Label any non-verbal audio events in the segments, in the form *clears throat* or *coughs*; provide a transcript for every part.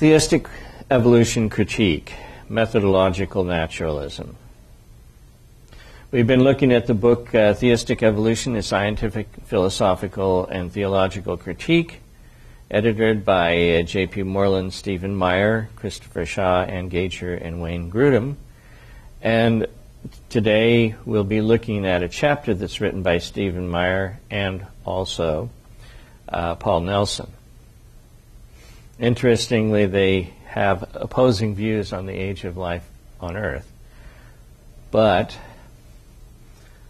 Theistic evolution critique, methodological naturalism. We've been looking at the book uh, Theistic Evolution, a scientific, philosophical, and theological critique, edited by uh, J.P. Moreland, Stephen Meyer, Christopher Shaw, Ann Gauger, and Wayne Grudem. And today we'll be looking at a chapter that's written by Stephen Meyer and also uh, Paul Nelson. Interestingly, they have opposing views on the age of life on Earth, but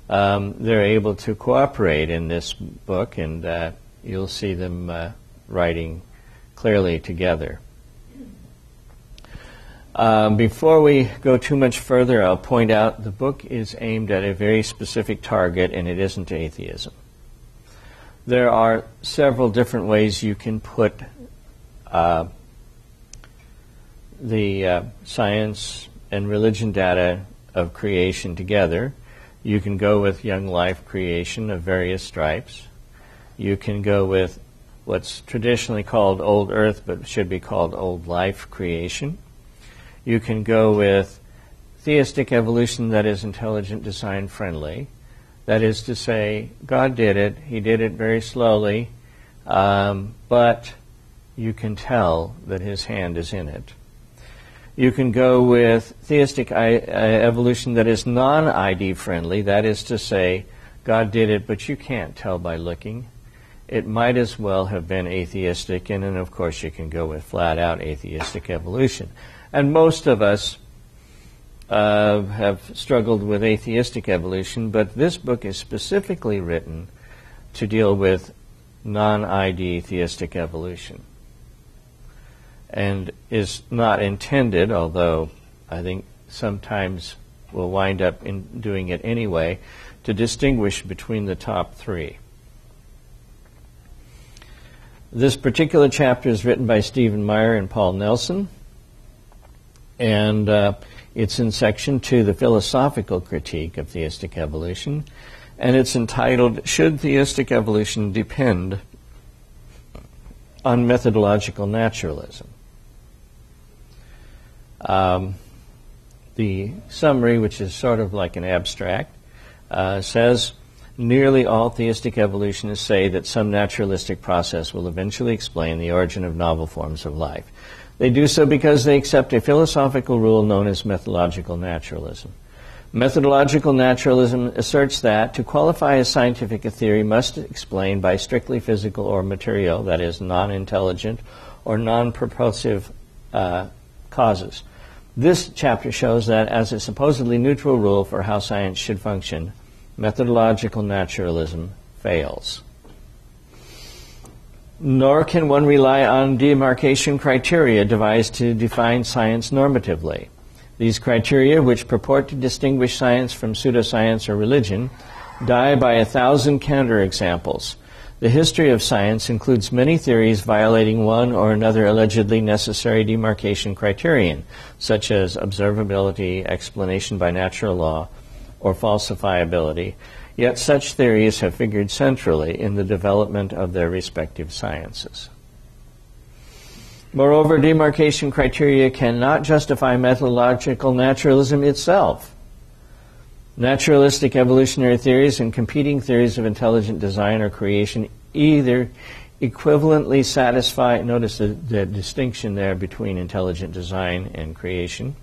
um, they're able to cooperate in this book, and uh, you'll see them uh, writing clearly together. Um, before we go too much further, I'll point out the book is aimed at a very specific target, and it isn't atheism. There are several different ways you can put uh, the uh, science and religion data of creation together. You can go with young life creation of various stripes. You can go with what's traditionally called old earth but should be called old life creation. You can go with theistic evolution that is intelligent design friendly. That is to say, God did it, He did it very slowly, um, but you can tell that his hand is in it. You can go with theistic uh, evolution that is non ID friendly, that is to say, God did it, but you can't tell by looking. It might as well have been atheistic, and then, of course, you can go with flat out atheistic evolution. And most of us uh, have struggled with atheistic evolution, but this book is specifically written to deal with non ID theistic evolution and is not intended, although I think sometimes we'll wind up in doing it anyway, to distinguish between the top three. This particular chapter is written by Stephen Meyer and Paul Nelson, and uh, it's in section two, the philosophical critique of theistic evolution, and it's entitled Should Theistic Evolution Depend on Methodological Naturalism? Um, the summary, which is sort of like an abstract, uh, says nearly all theistic evolutionists say that some naturalistic process will eventually explain the origin of novel forms of life. They do so because they accept a philosophical rule known as methodological naturalism. Methodological naturalism asserts that to qualify as scientific, a theory must explain by strictly physical or material, that is, non intelligent or non purposive uh, causes. This chapter shows that as a supposedly neutral rule for how science should function, methodological naturalism fails. Nor can one rely on demarcation criteria devised to define science normatively. These criteria, which purport to distinguish science from pseudoscience or religion, die by a thousand counterexamples the history of science includes many theories violating one or another allegedly necessary demarcation criterion, such as observability, explanation by natural law, or falsifiability, yet such theories have figured centrally in the development of their respective sciences. Moreover, demarcation criteria cannot justify methodological naturalism itself. Naturalistic evolutionary theories and competing theories of intelligent design or creation either equivalently satisfy, notice the, the distinction there between intelligent design and creation,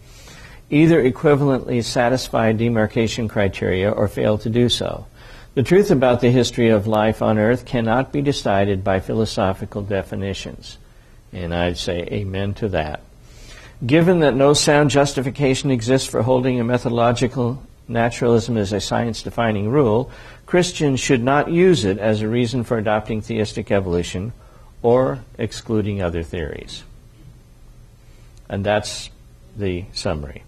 either equivalently satisfy demarcation criteria or fail to do so. The truth about the history of life on earth cannot be decided by philosophical definitions. And I'd say amen to that. Given that no sound justification exists for holding a methodological naturalism is a science defining rule, Christians should not use it as a reason for adopting theistic evolution or excluding other theories. And that's the summary.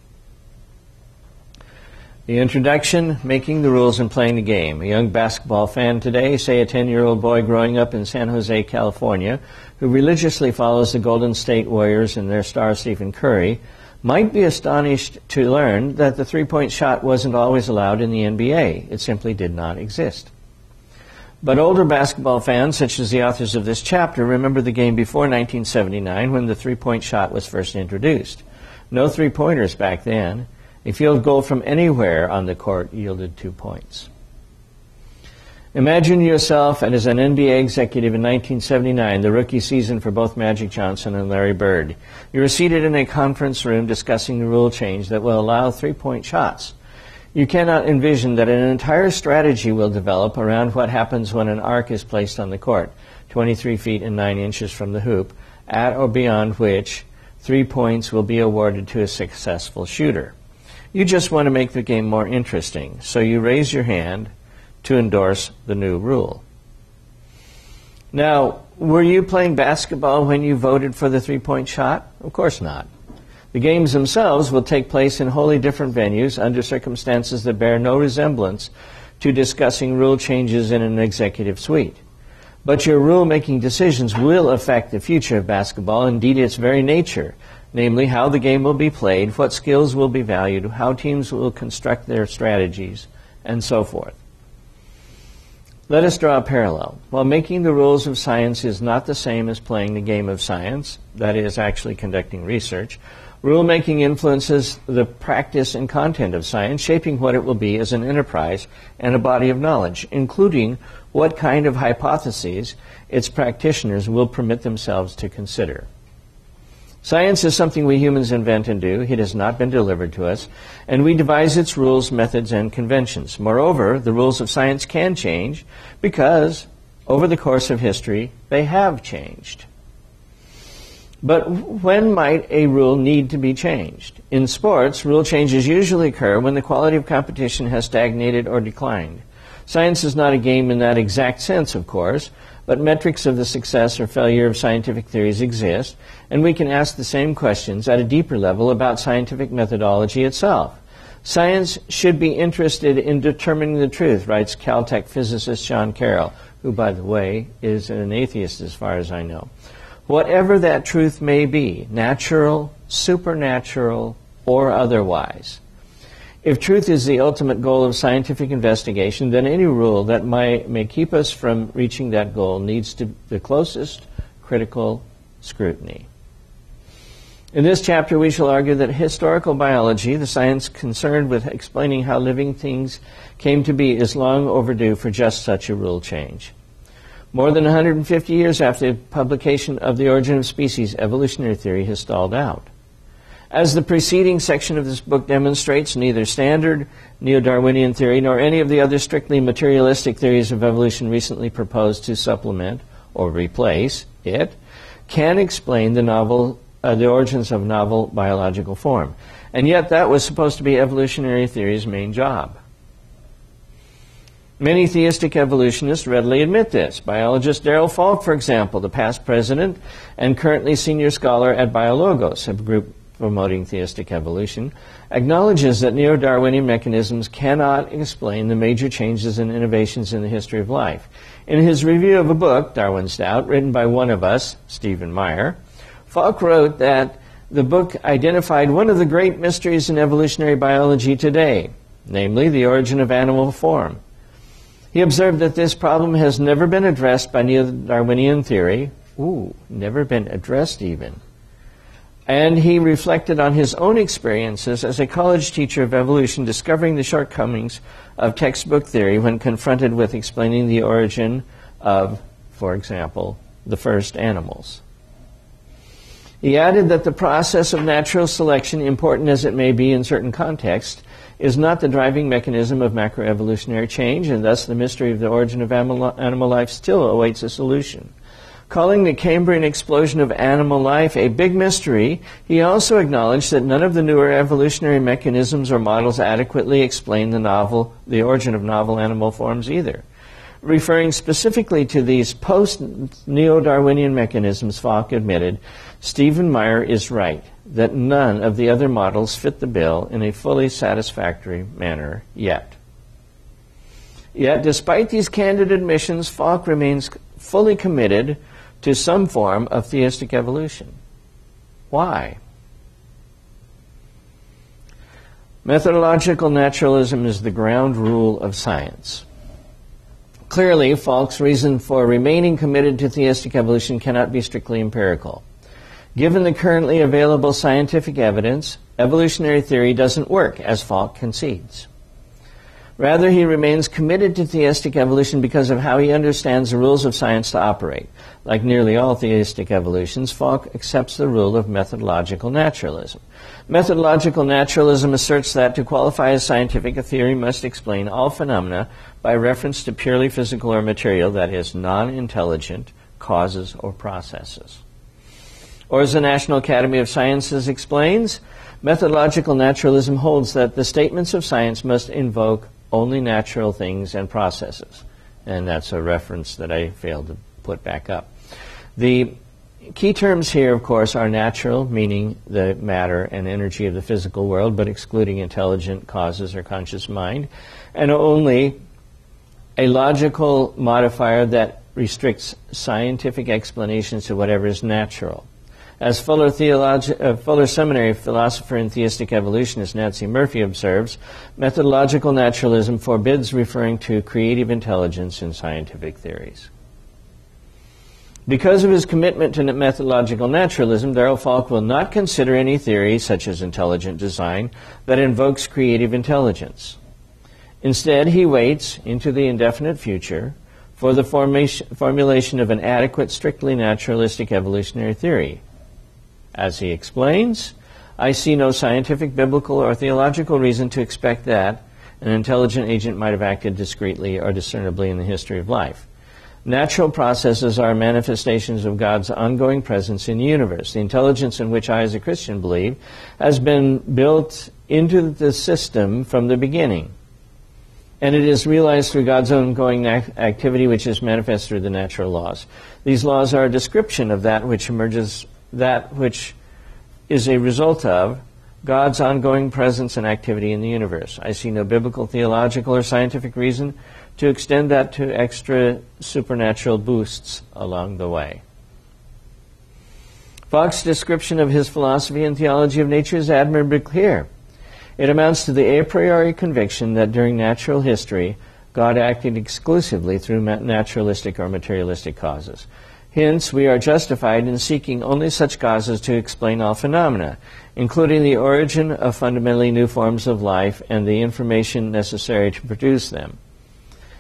The introduction, making the rules and playing the game. A young basketball fan today, say a 10 year old boy growing up in San Jose, California, who religiously follows the Golden State Warriors and their star Stephen Curry, might be astonished to learn that the three point shot wasn't always allowed in the NBA. It simply did not exist. But older basketball fans, such as the authors of this chapter, remember the game before 1979 when the three point shot was first introduced. No three pointers back then. A field goal from anywhere on the court yielded two points. Imagine yourself as an NBA executive in 1979, the rookie season for both Magic Johnson and Larry Bird. You are seated in a conference room discussing the rule change that will allow three point shots. You cannot envision that an entire strategy will develop around what happens when an arc is placed on the court, 23 feet and 9 inches from the hoop, at or beyond which three points will be awarded to a successful shooter. You just want to make the game more interesting, so you raise your hand to endorse the new rule. Now, were you playing basketball when you voted for the three point shot? Of course not. The games themselves will take place in wholly different venues under circumstances that bear no resemblance to discussing rule changes in an executive suite. But your rule-making decisions will affect the future of basketball, indeed its very nature, namely how the game will be played, what skills will be valued, how teams will construct their strategies, and so forth. Let us draw a parallel. While making the rules of science is not the same as playing the game of science, that is, actually conducting research, Rulemaking influences the practice and content of science, shaping what it will be as an enterprise and a body of knowledge, including what kind of hypotheses its practitioners will permit themselves to consider. Science is something we humans invent and do. It has not been delivered to us, and we devise its rules, methods, and conventions. Moreover, the rules of science can change because, over the course of history, they have changed. But when might a rule need to be changed? In sports, rule changes usually occur when the quality of competition has stagnated or declined. Science is not a game in that exact sense, of course, but metrics of the success or failure of scientific theories exist, and we can ask the same questions at a deeper level about scientific methodology itself. Science should be interested in determining the truth, writes Caltech physicist Sean Carroll, who, by the way, is an atheist as far as I know whatever that truth may be, natural, supernatural, or otherwise. If truth is the ultimate goal of scientific investigation, then any rule that may, may keep us from reaching that goal needs to the closest critical scrutiny. In this chapter, we shall argue that historical biology, the science concerned with explaining how living things came to be, is long overdue for just such a rule change. More than 150 years after the publication of The Origin of Species, evolutionary theory has stalled out. As the preceding section of this book demonstrates, neither standard neo Darwinian theory nor any of the other strictly materialistic theories of evolution recently proposed to supplement or replace it can explain the novel, uh, the origins of novel biological form. And yet, that was supposed to be evolutionary theory's main job. Many theistic evolutionists readily admit this. Biologist Darrell Falk, for example, the past president and currently senior scholar at Biologos, a group promoting theistic evolution, acknowledges that neo Darwinian mechanisms cannot explain the major changes and innovations in the history of life. In his review of a book, Darwin's Doubt, written by one of us, Stephen Meyer, Falk wrote that the book identified one of the great mysteries in evolutionary biology today, namely the origin of animal form. He observed that this problem has never been addressed by neo-Darwinian theory. Ooh, never been addressed even. And he reflected on his own experiences as a college teacher of evolution, discovering the shortcomings of textbook theory when confronted with explaining the origin of, for example, the first animals. He added that the process of natural selection, important as it may be in certain contexts, is not the driving mechanism of macroevolutionary change, and thus the mystery of the origin of animal life still awaits a solution. Calling the Cambrian explosion of animal life a big mystery, he also acknowledged that none of the newer evolutionary mechanisms or models adequately explain the novel, the origin of novel animal forms either. Referring specifically to these post neo Darwinian mechanisms, Falk admitted, Stephen Meyer is right that none of the other models fit the bill in a fully satisfactory manner yet. Yet, despite these candid admissions, Falk remains fully committed to some form of theistic evolution. Why? Methodological naturalism is the ground rule of science. Clearly, Falk's reason for remaining committed to theistic evolution cannot be strictly empirical. Given the currently available scientific evidence, evolutionary theory doesn't work, as Falk concedes. Rather, he remains committed to theistic evolution because of how he understands the rules of science to operate. Like nearly all theistic evolutions, Falk accepts the rule of methodological naturalism. Methodological naturalism asserts that to qualify as scientific, a theory must explain all phenomena by reference to purely physical or material, that is, non intelligent causes or processes. Or as the National Academy of Sciences explains, methodological naturalism holds that the statements of science must invoke only natural things and processes. And that's a reference that I failed to put back up. The key terms here, of course, are natural, meaning the matter and energy of the physical world, but excluding intelligent causes or conscious mind, and only a logical modifier that restricts scientific explanations to whatever is natural. As Fuller, theologi- uh, Fuller Seminary philosopher and theistic evolutionist Nancey Murphy observes, methodological naturalism forbids referring to creative intelligence in scientific theories. Because of his commitment to methodological naturalism, Darrell Falk will not consider any theory, such as intelligent design, that invokes creative intelligence. Instead, he waits into the indefinite future for the formation, formulation of an adequate, strictly naturalistic evolutionary theory. As he explains, I see no scientific, biblical, or theological reason to expect that an intelligent agent might have acted discreetly or discernibly in the history of life. Natural processes are manifestations of God's ongoing presence in the universe. The intelligence in which I, as a Christian, believe has been built into the system from the beginning. And it is realized through God's ongoing activity, which is manifest through the natural laws. These laws are a description of that which emerges, that which is a result of God's ongoing presence and activity in the universe. I see no biblical, theological, or scientific reason to extend that to extra supernatural boosts along the way. Falk's description of his philosophy and theology of nature is admirably clear. It amounts to the a priori conviction that during natural history, God acted exclusively through naturalistic or materialistic causes. Hence, we are justified in seeking only such causes to explain all phenomena, including the origin of fundamentally new forms of life and the information necessary to produce them.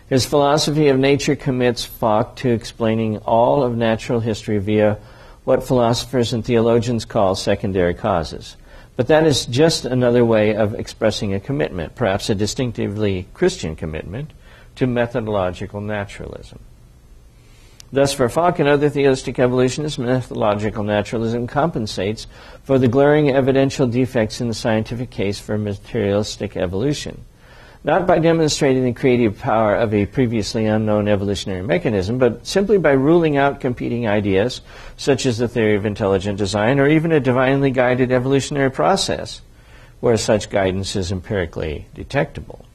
His philosophy of nature commits Falk to explaining all of natural history via what philosophers and theologians call secondary causes. But that is just another way of expressing a commitment, perhaps a distinctively Christian commitment, to methodological naturalism. Thus, for Falk and other theistic evolutionists, methodological naturalism compensates for the glaring evidential defects in the scientific case for materialistic evolution not by demonstrating the creative power of a previously unknown evolutionary mechanism, but simply by ruling out competing ideas, such as the theory of intelligent design or even a divinely guided evolutionary process, where such guidance is empirically detectable.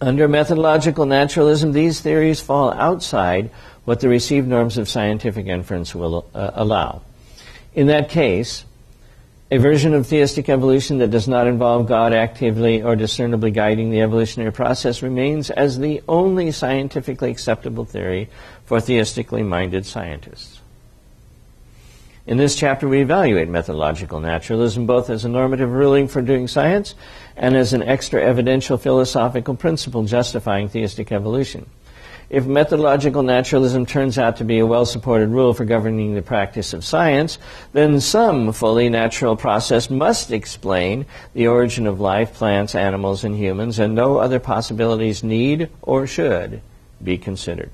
Under methodological naturalism, these theories fall outside what the received norms of scientific inference will uh, allow. In that case, a version of theistic evolution that does not involve God actively or discernibly guiding the evolutionary process remains as the only scientifically acceptable theory for theistically minded scientists. In this chapter, we evaluate methodological naturalism both as a normative ruling for doing science and as an extra evidential philosophical principle justifying theistic evolution. If methodological naturalism turns out to be a well supported rule for governing the practice of science, then some fully natural process must explain the origin of life, plants, animals, and humans, and no other possibilities need or should be considered.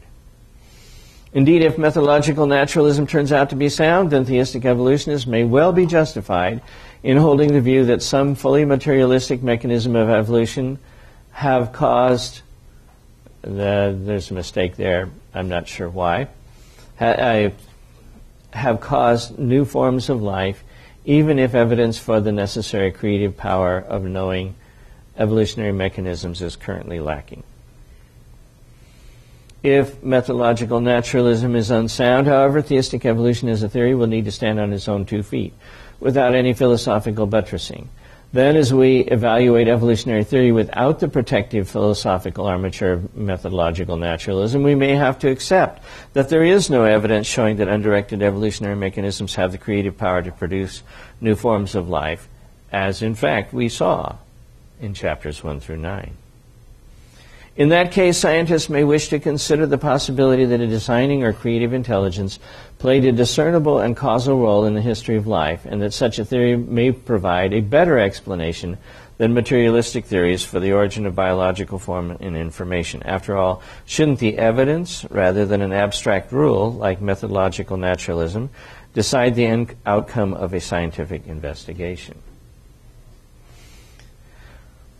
Indeed, if methodological naturalism turns out to be sound, then theistic evolutionists may well be justified in holding the view that some fully materialistic mechanism of evolution have caused the, there's a mistake there. I'm not sure why. Ha- have caused new forms of life, even if evidence for the necessary creative power of knowing evolutionary mechanisms is currently lacking. If methodological naturalism is unsound, however, theistic evolution as a theory will need to stand on its own two feet, without any philosophical buttressing. Then, as we evaluate evolutionary theory without the protective philosophical armature of methodological naturalism, we may have to accept that there is no evidence showing that undirected evolutionary mechanisms have the creative power to produce new forms of life, as in fact we saw in chapters 1 through 9. In that case, scientists may wish to consider the possibility that a designing or creative intelligence played a discernible and causal role in the history of life, and that such a theory may provide a better explanation than materialistic theories for the origin of biological form and information. After all, shouldn't the evidence, rather than an abstract rule like methodological naturalism, decide the outcome of a scientific investigation?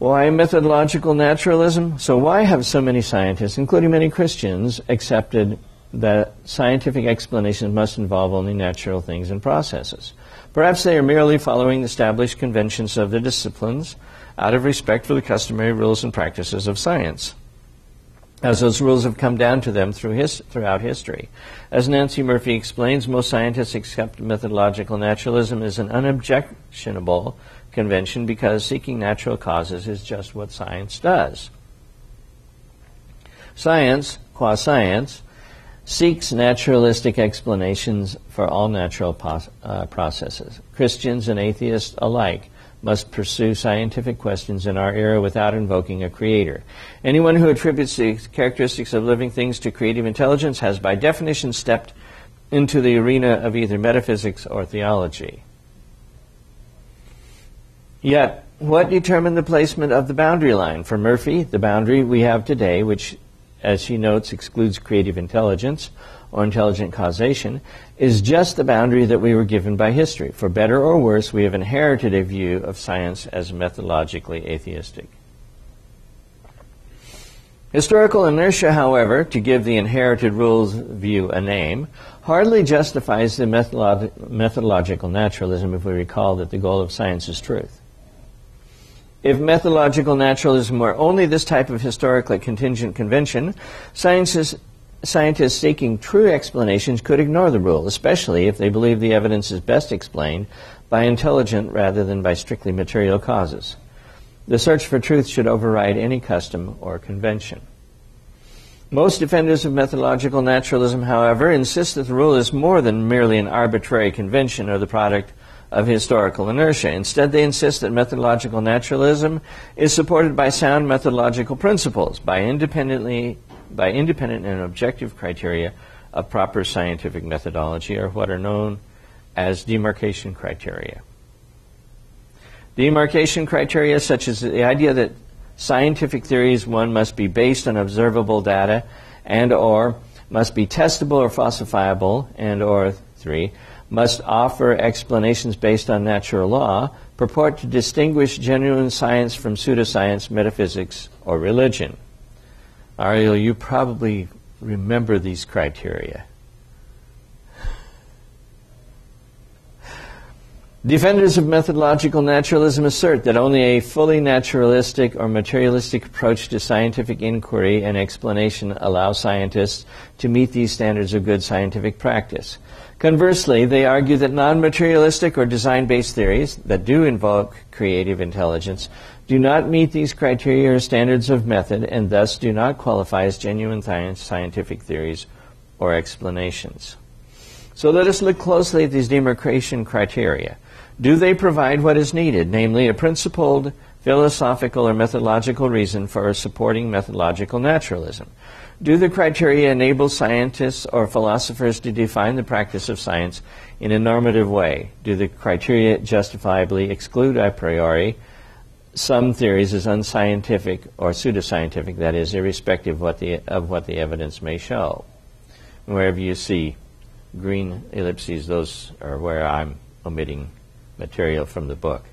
Why methodological naturalism? So, why have so many scientists, including many Christians, accepted that scientific explanations must involve only natural things and processes? Perhaps they are merely following the established conventions of the disciplines out of respect for the customary rules and practices of science as those rules have come down to them through his, throughout history. As Nancey Murphy explains, most scientists accept methodological naturalism as an unobjectionable convention because seeking natural causes is just what science does. Science, qua science, seeks naturalistic explanations for all natural uh, processes. Christians and atheists alike must pursue scientific questions in our era without invoking a creator. Anyone who attributes the characteristics of living things to creative intelligence has by definition stepped into the arena of either metaphysics or theology. Yet, what determined the placement of the boundary line? For Murphy, the boundary we have today, which, as she notes, excludes creative intelligence or intelligent causation, is just the boundary that we were given by history. For better or worse, we have inherited a view of science as methodologically atheistic. Historical inertia, however, to give the inherited rules view a name, hardly justifies the methodolo- methodological naturalism if we recall that the goal of science is truth. If methodological naturalism were only this type of historically contingent convention, scientists, scientists seeking true explanations could ignore the rule, especially if they believe the evidence is best explained by intelligent rather than by strictly material causes. The search for truth should override any custom or convention. Most defenders of methodological naturalism, however, insist that the rule is more than merely an arbitrary convention or the product of historical inertia. Instead, they insist that methodological naturalism is supported by sound methodological principles, by independently by independent and objective criteria of proper scientific methodology, or what are known as demarcation criteria. Demarcation criteria, such as the idea that scientific theories, one, must be based on observable data, and or must be testable or falsifiable, and or three, must offer explanations based on natural law, purport to distinguish genuine science from pseudoscience, metaphysics, or religion. Ariel, you probably remember these criteria. Defenders of methodological naturalism assert that only a fully naturalistic or materialistic approach to scientific inquiry and explanation allows scientists to meet these standards of good scientific practice. Conversely, they argue that non materialistic or design based theories that do invoke creative intelligence do not meet these criteria or standards of method and thus do not qualify as genuine scientific theories or explanations. So let us look closely at these demarcation criteria. Do they provide what is needed, namely a principled philosophical or methodological reason for supporting methodological naturalism? Do the criteria enable scientists or philosophers to define the practice of science in a normative way? Do the criteria justifiably exclude a priori some theories as unscientific or pseudoscientific, that is, irrespective of what the, of what the evidence may show? Wherever you see green ellipses, those are where I'm omitting material from the book.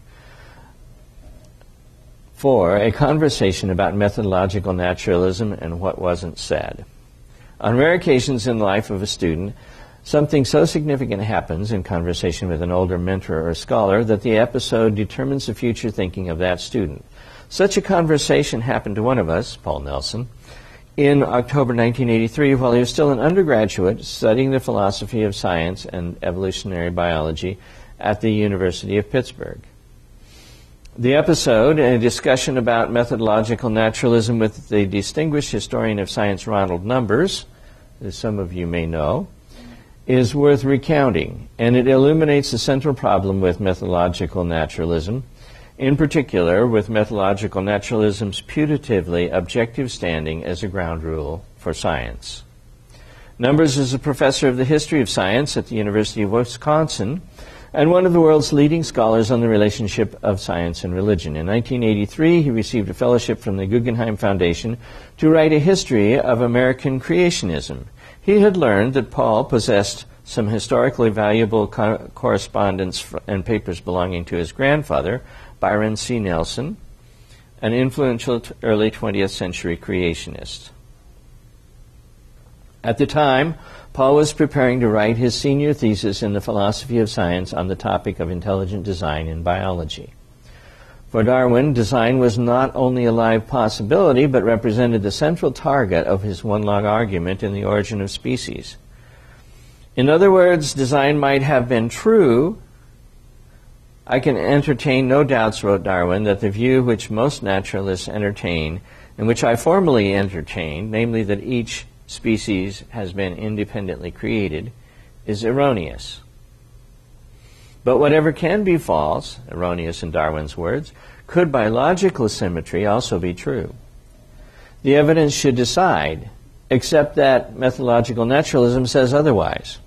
Four, a conversation about methodological naturalism and what wasn't said. On rare occasions in the life of a student, something so significant happens in conversation with an older mentor or scholar that the episode determines the future thinking of that student. Such a conversation happened to one of us, Paul Nelson, in October 1983 while he was still an undergraduate studying the philosophy of science and evolutionary biology at the University of Pittsburgh. The episode, a discussion about methodological naturalism with the distinguished historian of science Ronald Numbers, as some of you may know, is worth recounting, and it illuminates the central problem with methodological naturalism, in particular with methodological naturalism's putatively objective standing as a ground rule for science. Numbers is a professor of the history of science at the University of Wisconsin and one of the world's leading scholars on the relationship of science and religion. In 1983, he received a fellowship from the Guggenheim Foundation to write a history of American creationism. He had learned that Paul possessed some historically valuable co- correspondence and papers belonging to his grandfather, Byron C. Nelson, an influential t- early 20th century creationist. At the time, Paul was preparing to write his senior thesis in the philosophy of science on the topic of intelligent design in biology. For Darwin, design was not only a live possibility, but represented the central target of his one log argument in The Origin of Species. In other words, design might have been true. I can entertain no doubts, wrote Darwin, that the view which most naturalists entertain, and which I formerly entertained, namely that each species has been independently created is erroneous. But whatever can be false, erroneous in Darwin's words, could by logical symmetry also be true. The evidence should decide, except that methodological naturalism says otherwise.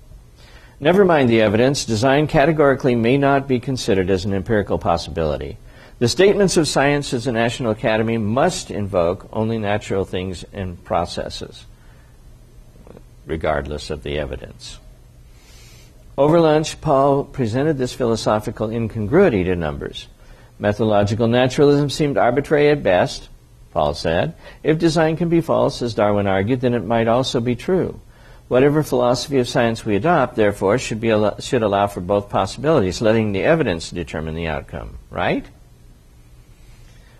Never mind the evidence, design categorically may not be considered as an empirical possibility. The statements of science as a national academy must invoke only natural things and processes regardless of the evidence. Over lunch, Paul presented this philosophical incongruity to numbers. Methodological naturalism seemed arbitrary at best, Paul said. If design can be false, as Darwin argued, then it might also be true. Whatever philosophy of science we adopt, therefore, should, be al- should allow for both possibilities, letting the evidence determine the outcome, right?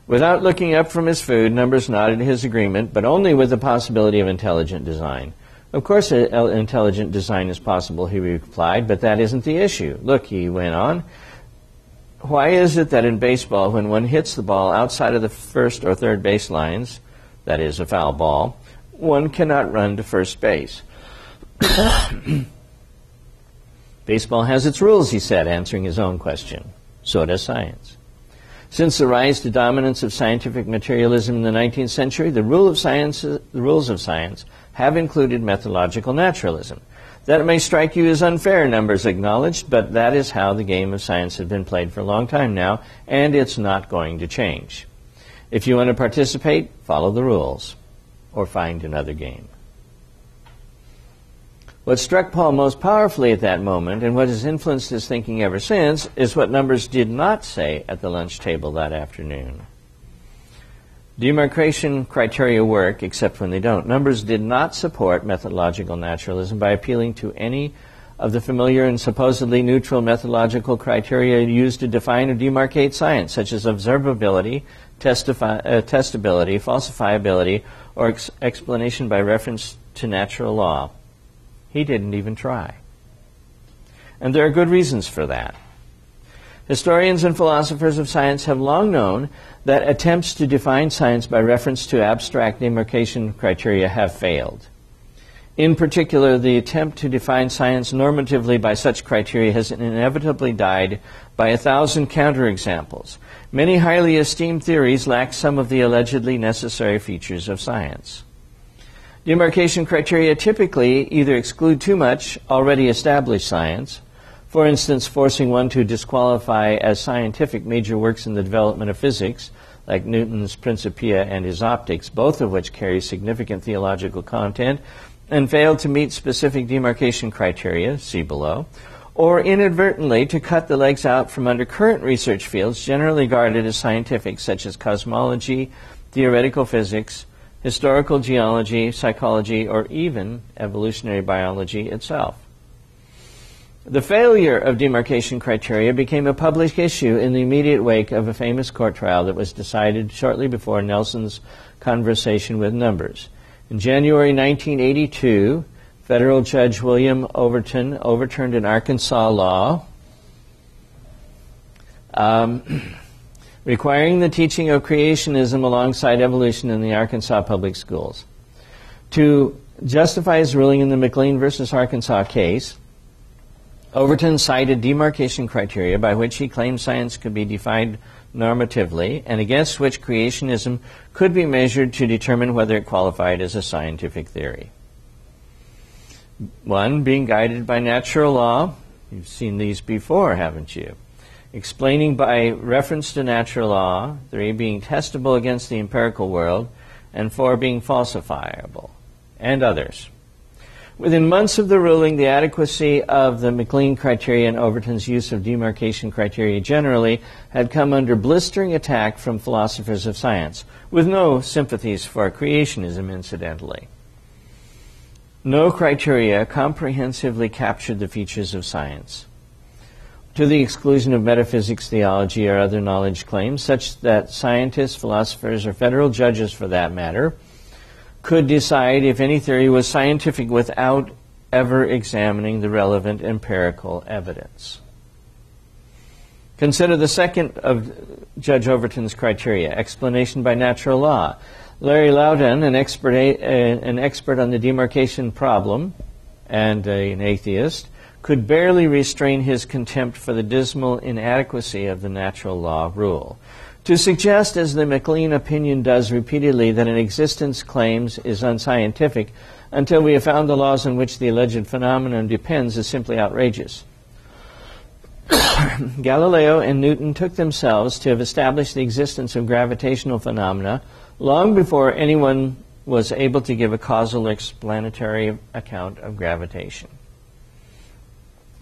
Without looking up from his food, Numbers nodded his agreement, but only with the possibility of intelligent design. Of course, intelligent design is possible, he replied, but that isn't the issue. Look, he went on, why is it that in baseball, when one hits the ball outside of the first or third base lines, that is, a foul ball, one cannot run to first base? *coughs* baseball has its rules, he said, answering his own question. So does science. Since the rise to dominance of scientific materialism in the 19th century, the, rule of science, the rules of science have included methodological naturalism. That may strike you as unfair, numbers acknowledged, but that is how the game of science has been played for a long time now, and it's not going to change. If you want to participate, follow the rules, or find another game. What struck Paul most powerfully at that moment, and what has influenced his thinking ever since, is what Numbers did not say at the lunch table that afternoon. Demarcation criteria work, except when they don't. Numbers did not support methodological naturalism by appealing to any of the familiar and supposedly neutral methodological criteria used to define or demarcate science, such as observability, uh, testability, falsifiability, or ex- explanation by reference to natural law. He didn't even try. And there are good reasons for that. Historians and philosophers of science have long known that attempts to define science by reference to abstract demarcation criteria have failed. In particular, the attempt to define science normatively by such criteria has inevitably died by a thousand counterexamples. Many highly esteemed theories lack some of the allegedly necessary features of science. Demarcation criteria typically either exclude too much already established science for instance, forcing one to disqualify as scientific major works in the development of physics, like Newton's Principia and his Optics, both of which carry significant theological content, and fail to meet specific demarcation criteria, see below, or inadvertently to cut the legs out from under current research fields generally regarded as scientific, such as cosmology, theoretical physics, historical geology, psychology, or even evolutionary biology itself. The failure of demarcation criteria became a public issue in the immediate wake of a famous court trial that was decided shortly before Nelson's conversation with numbers. In January 1982, federal judge William Overton overturned an Arkansas law um, *clears throat* requiring the teaching of creationism alongside evolution in the Arkansas public schools. To justify his ruling in the McLean versus Arkansas case, Overton cited demarcation criteria by which he claimed science could be defined normatively and against which creationism could be measured to determine whether it qualified as a scientific theory. One, being guided by natural law. You've seen these before, haven't you? Explaining by reference to natural law. Three, being testable against the empirical world. And four, being falsifiable. And others. Within months of the ruling, the adequacy of the McLean criteria and Overton's use of demarcation criteria generally had come under blistering attack from philosophers of science, with no sympathies for creationism, incidentally. No criteria comprehensively captured the features of science. To the exclusion of metaphysics, theology, or other knowledge claims, such that scientists, philosophers, or federal judges, for that matter, could decide if any theory was scientific without ever examining the relevant empirical evidence. Consider the second of Judge Overton's criteria, explanation by natural law. Larry Laudan, an expert, an expert on the demarcation problem and an atheist, could barely restrain his contempt for the dismal inadequacy of the natural law rule. To suggest, as the McLean opinion does repeatedly, that an existence claims is unscientific until we have found the laws on which the alleged phenomenon depends is simply outrageous. *coughs* Galileo and Newton took themselves to have established the existence of gravitational phenomena long before anyone was able to give a causal explanatory account of gravitation.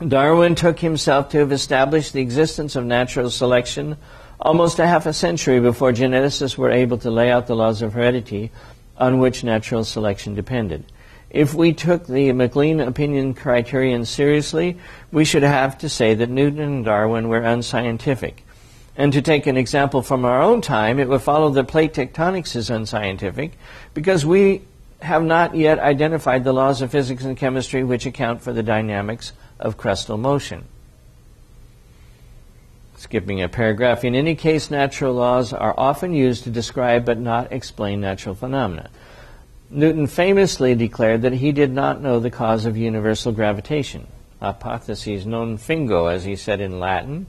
Darwin took himself to have established the existence of natural selection almost a half a century before geneticists were able to lay out the laws of heredity on which natural selection depended. If we took the McLean opinion criterion seriously, we should have to say that Newton and Darwin were unscientific. And to take an example from our own time, it would follow that plate tectonics is unscientific because we have not yet identified the laws of physics and chemistry which account for the dynamics of crustal motion. Skipping a paragraph. In any case, natural laws are often used to describe but not explain natural phenomena. Newton famously declared that he did not know the cause of universal gravitation. Hypotheses non fingo, as he said in Latin,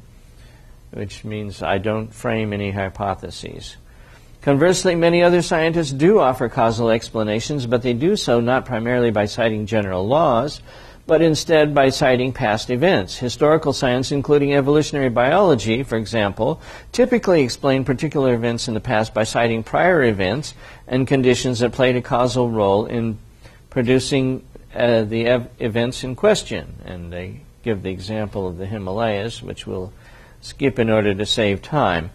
which means I don't frame any hypotheses. Conversely, many other scientists do offer causal explanations, but they do so not primarily by citing general laws, but instead by citing past events. Historical science, including evolutionary biology, for example, typically explain particular events in the past by citing prior events and conditions that played a causal role in producing uh, the ev- events in question. And they give the example of the Himalayas, which we'll skip in order to save time.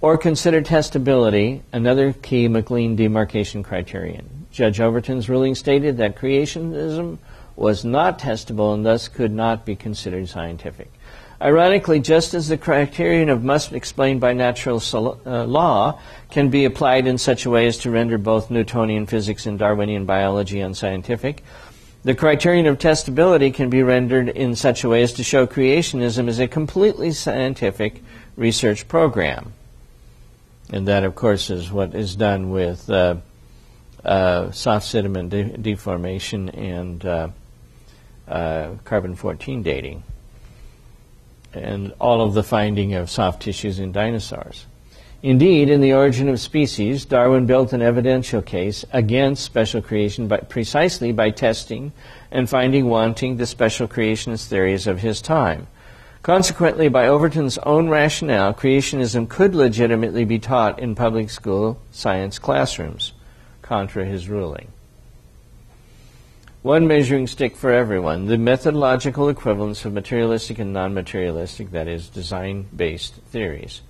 Or consider testability, another key McLean demarcation criterion. Judge Overton's ruling stated that creationism was not testable and thus could not be considered scientific. Ironically, just as the criterion of must explained by natural uh, law can be applied in such a way as to render both Newtonian physics and Darwinian biology unscientific, the criterion of testability can be rendered in such a way as to show creationism is a completely scientific research program. And that, of course, is what is done with uh, uh, soft sediment de- deformation and uh, uh, carbon 14 dating and all of the finding of soft tissues in dinosaurs. Indeed, in The Origin of Species, Darwin built an evidential case against special creation by, precisely by testing and finding wanting the special creationist theories of his time. Consequently, by Overton's own rationale, creationism could legitimately be taught in public school science classrooms, contra his ruling one measuring stick for everyone, the methodological equivalence of materialistic and non materialistic, that is, design based theories.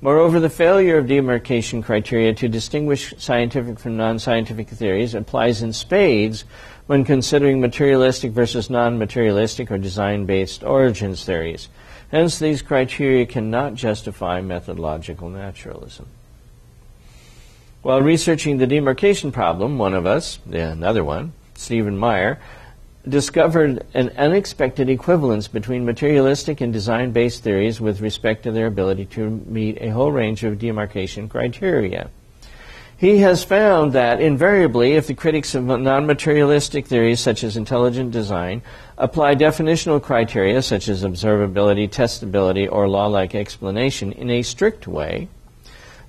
Moreover, the failure of demarcation criteria to distinguish scientific from non scientific theories applies in spades when considering materialistic versus non materialistic or design based origins theories. Hence, these criteria cannot justify methodological naturalism. While researching the demarcation problem, one of us, another one, Stephen Meyer, discovered an unexpected equivalence between materialistic and design based theories with respect to their ability to meet a whole range of demarcation criteria. He has found that invariably, if the critics of non materialistic theories such as intelligent design apply definitional criteria such as observability, testability, or law like explanation in a strict way,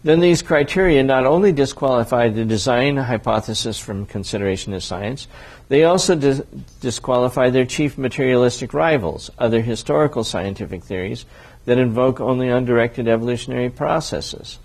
then these criteria not only disqualify the design hypothesis from consideration as science, they also dis- disqualify their chief materialistic rivals, other historical scientific theories that invoke only undirected evolutionary processes.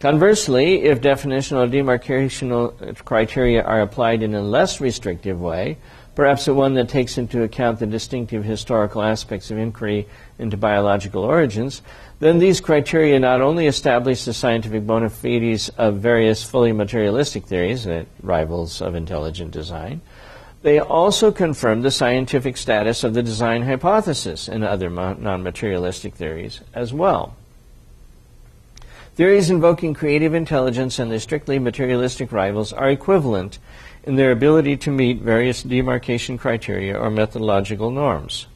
Conversely, if definitional demarcational criteria are applied in a less restrictive way, perhaps a one that takes into account the distinctive historical aspects of inquiry into biological origins, then these criteria not only establish the scientific bona fides of various fully materialistic theories, rivals of intelligent design, they also confirm the scientific status of the design hypothesis and other non materialistic theories as well. Theories invoking creative intelligence and their strictly materialistic rivals are equivalent in their ability to meet various demarcation criteria or methodological norms.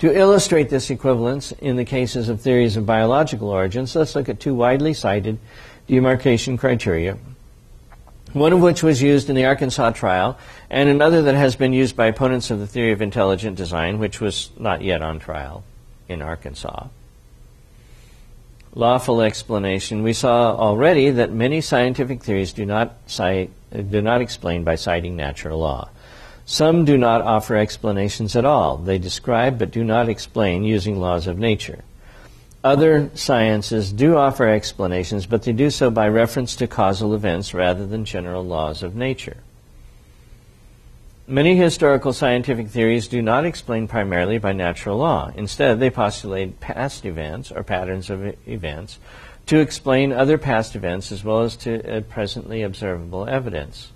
To illustrate this equivalence in the cases of theories of biological origins, let's look at two widely cited demarcation criteria, one of which was used in the Arkansas trial, and another that has been used by opponents of the theory of intelligent design, which was not yet on trial in Arkansas. Lawful explanation. We saw already that many scientific theories do not, cite, do not explain by citing natural law. Some do not offer explanations at all. They describe but do not explain using laws of nature. Other sciences do offer explanations, but they do so by reference to causal events rather than general laws of nature. Many historical scientific theories do not explain primarily by natural law. Instead, they postulate past events or patterns of events to explain other past events as well as to uh, presently observable evidence.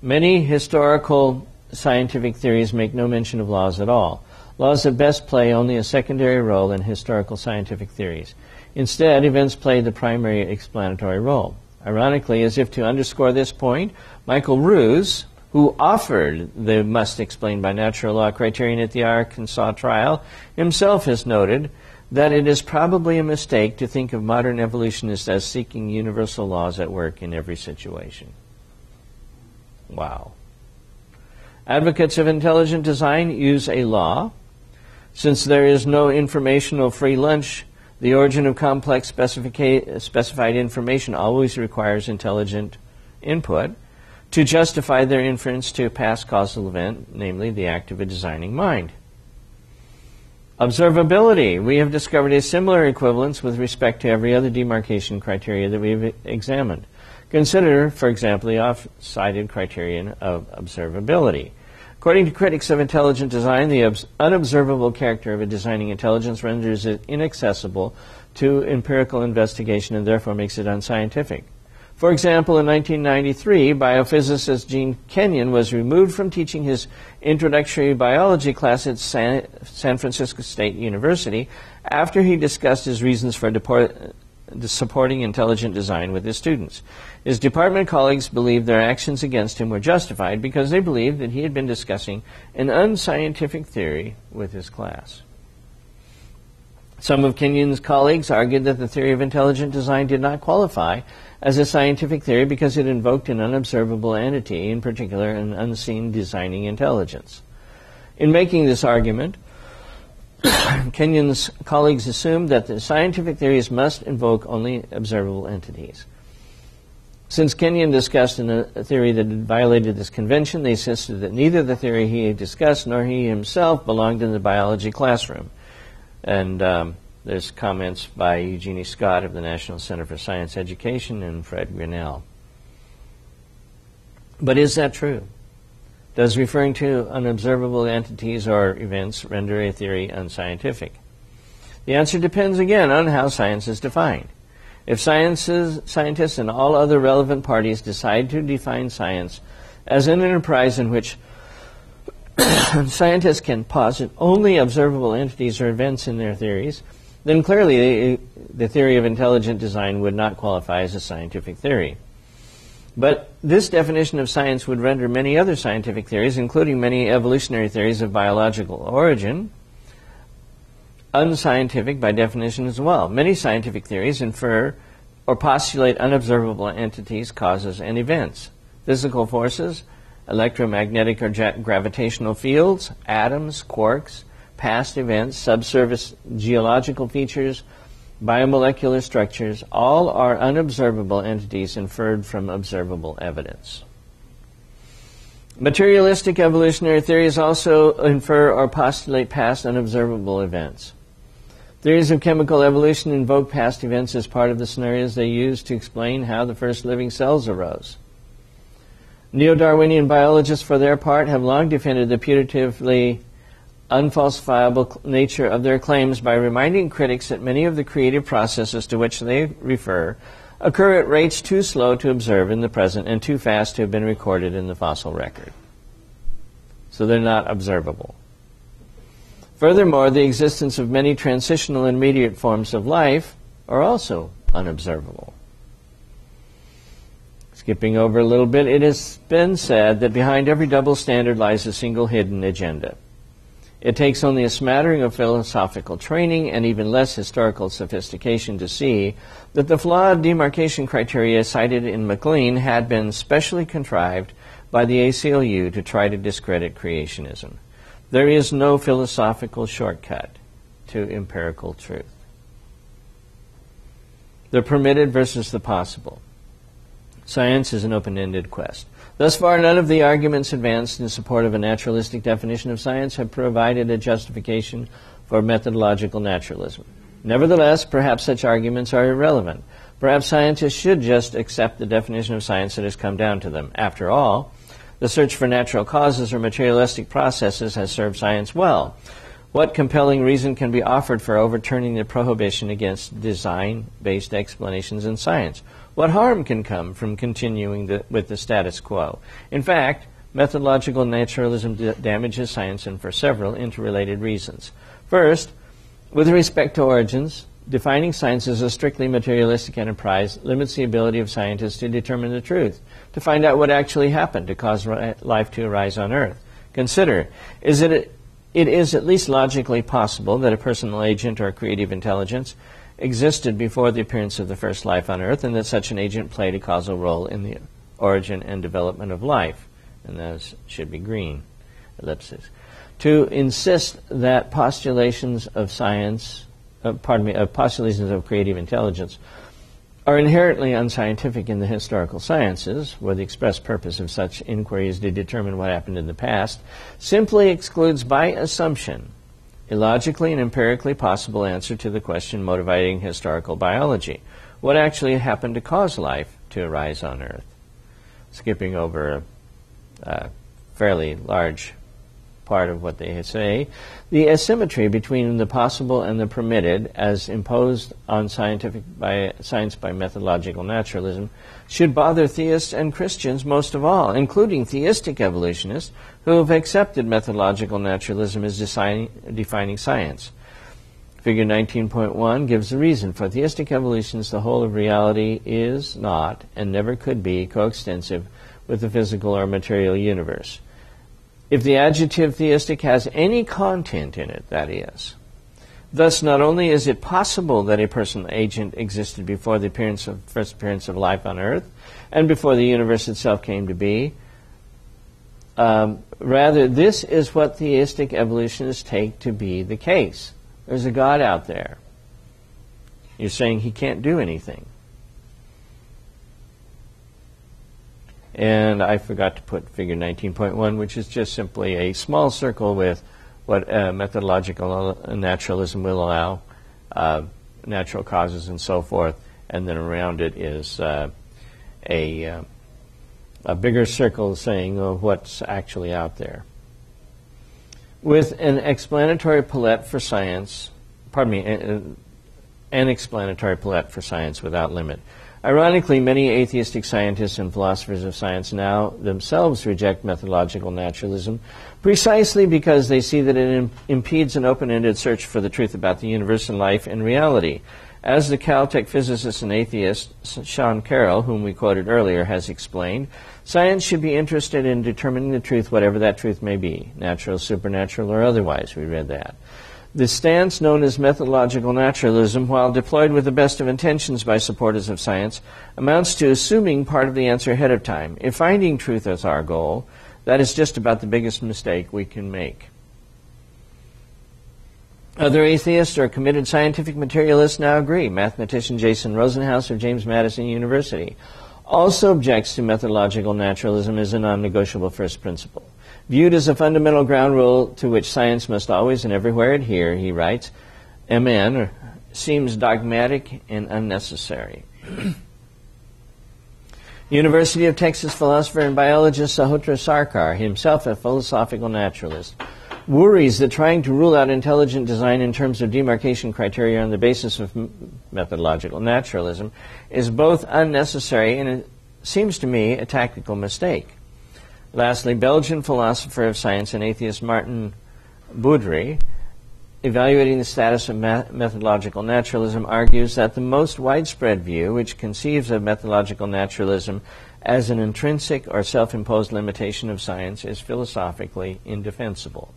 Many historical scientific theories make no mention of laws at all. Laws at best play only a secondary role in historical scientific theories. Instead, events play the primary explanatory role. Ironically, as if to underscore this point, Michael Ruse, who offered the must explain by natural law criterion at the Arkansas trial, himself has noted that it is probably a mistake to think of modern evolutionists as seeking universal laws at work in every situation. Wow. Advocates of intelligent design use a law. Since there is no informational free lunch, the origin of complex specified information always requires intelligent input to justify their inference to a past causal event, namely the act of a designing mind. Observability. We have discovered a similar equivalence with respect to every other demarcation criteria that we've examined. Consider, for example, the oft-cited criterion of observability. According to critics of intelligent design, the unobservable character of a designing intelligence renders it inaccessible to empirical investigation and therefore makes it unscientific. For example, in 1993, biophysicist Dean Kenyon was removed from teaching his introductory biology class at San, San Francisco State University after he discussed his reasons for deport, supporting intelligent design with his students. His department colleagues believed their actions against him were justified because they believed that he had been discussing an unscientific theory with his class. Some of Kenyon's colleagues argued that the theory of intelligent design did not qualify as a scientific theory because it invoked an unobservable entity, in particular an unseen designing intelligence. In making this argument, *coughs* Kenyon's colleagues assumed that the scientific theories must invoke only observable entities. Since Kenyon discussed a theory that had violated this convention, they insisted that neither the theory he discussed nor he himself belonged in the biology classroom. And um, there's comments by Eugenie Scott of the National Center for Science Education and Fred Grinnell. But is that true? Does referring to unobservable entities or events render a theory unscientific? The answer depends again on how science is defined. If sciences, scientists and all other relevant parties decide to define science as an enterprise in which *coughs* scientists can posit only observable entities or events in their theories, then clearly the theory of intelligent design would not qualify as a scientific theory. But this definition of science would render many other scientific theories, including many evolutionary theories of biological origin, unscientific by definition as well. Many scientific theories infer or postulate unobservable entities, causes, and events. Physical forces, electromagnetic or gravitational fields, atoms, quarks, past events, subsurface geological features, biomolecular structures, all are unobservable entities inferred from observable evidence. Materialistic evolutionary theories also infer or postulate past unobservable events. Theories of chemical evolution invoke past events as part of the scenarios they use to explain how the first living cells arose. Neo Darwinian biologists, for their part, have long defended the putatively unfalsifiable nature of their claims by reminding critics that many of the creative processes to which they refer occur at rates too slow to observe in the present and too fast to have been recorded in the fossil record. So they're not observable. Furthermore, the existence of many transitional and immediate forms of life are also unobservable. Skipping over a little bit, it has been said that behind every double standard lies a single hidden agenda. It takes only a smattering of philosophical training and even less historical sophistication to see that the flawed demarcation criteria cited in McLean had been specially contrived by the ACLU to try to discredit creationism. There is no philosophical shortcut to empirical truth. The permitted versus the possible. Science is an open-ended quest. Thus far, none of the arguments advanced in support of a naturalistic definition of science have provided a justification for methodological naturalism. Nevertheless, perhaps such arguments are irrelevant. Perhaps scientists should just accept the definition of science that has come down to them. After all, the search for natural causes or materialistic processes has served science well. What compelling reason can be offered for overturning the prohibition against design based explanations in science? What harm can come from continuing the, with the status quo? In fact, methodological naturalism damages science and for several interrelated reasons. First, with respect to origins, defining science as a strictly materialistic enterprise limits the ability of scientists to determine the truth, to find out what actually happened to cause life to arise on Earth. Consider, is it, it is at least logically possible that a personal agent or creative intelligence existed before the appearance of the first life on Earth, and that such an agent played a causal role in the origin and development of life. And those should be green ellipses. To insist that postulations of science, uh, pardon me, uh, postulations of creative intelligence are inherently unscientific in the historical sciences, where the express purpose of such inquiry is to determine what happened in the past, simply excludes by assumption a logically and empirically possible answer to the question motivating historical biology. What actually happened to cause life to arise on Earth? Skipping over a, a fairly large part of what they say, the asymmetry between the possible and the permitted, as imposed on scientific by, science by methodological naturalism, should bother theists and Christians most of all, including theistic evolutionists who have accepted methodological naturalism as design, defining science. Figure 19.1 gives the reason. For theistic evolutionists, the whole of reality is not and never could be coextensive with the physical or material universe. If the adjective theistic has any content in it, that is. Thus, not only is it possible that a personal agent existed before the appearance of, first appearance of life on Earth and before the universe itself came to be, um, rather, this is what theistic evolutionists take to be the case. There's a God out there. You're saying he can't do anything. And I forgot to put figure 19.1, which is just simply a small circle with what uh, methodological naturalism will allow, uh, natural causes and so forth, and then around it is uh, a, uh, a bigger circle saying oh, what's actually out there. With an explanatory palette for science, pardon me, an explanatory palette for science without limit. Ironically, many atheistic scientists and philosophers of science now themselves reject methodological naturalism precisely because they see that it Im- impedes an open ended search for the truth about the universe and life and reality. As the Caltech physicist and atheist Sean Carroll, whom we quoted earlier, has explained, science should be interested in determining the truth, whatever that truth may be, natural, supernatural, or otherwise. We read that. The stance known as methodological naturalism, while deployed with the best of intentions by supporters of science, amounts to assuming part of the answer ahead of time. If finding truth is our goal, that is just about the biggest mistake we can make. Other atheists or committed scientific materialists now agree. Mathematician Jason Rosenhouse of James Madison University also objects to methodological naturalism as a non-negotiable first principle. Viewed as a fundamental ground rule to which science must always and everywhere adhere, he writes, MN seems dogmatic and unnecessary. *clears throat* University of Texas philosopher and biologist Sahotra Sarkar, himself a philosophical naturalist, worries that trying to rule out intelligent design in terms of demarcation criteria on the basis of methodological naturalism is both unnecessary and it seems to me a tactical mistake. Lastly, Belgian philosopher of science and atheist Maarten Boudry, evaluating the status of methodological naturalism, argues that the most widespread view, which conceives of methodological naturalism as an intrinsic or self imposed limitation of science, is philosophically indefensible.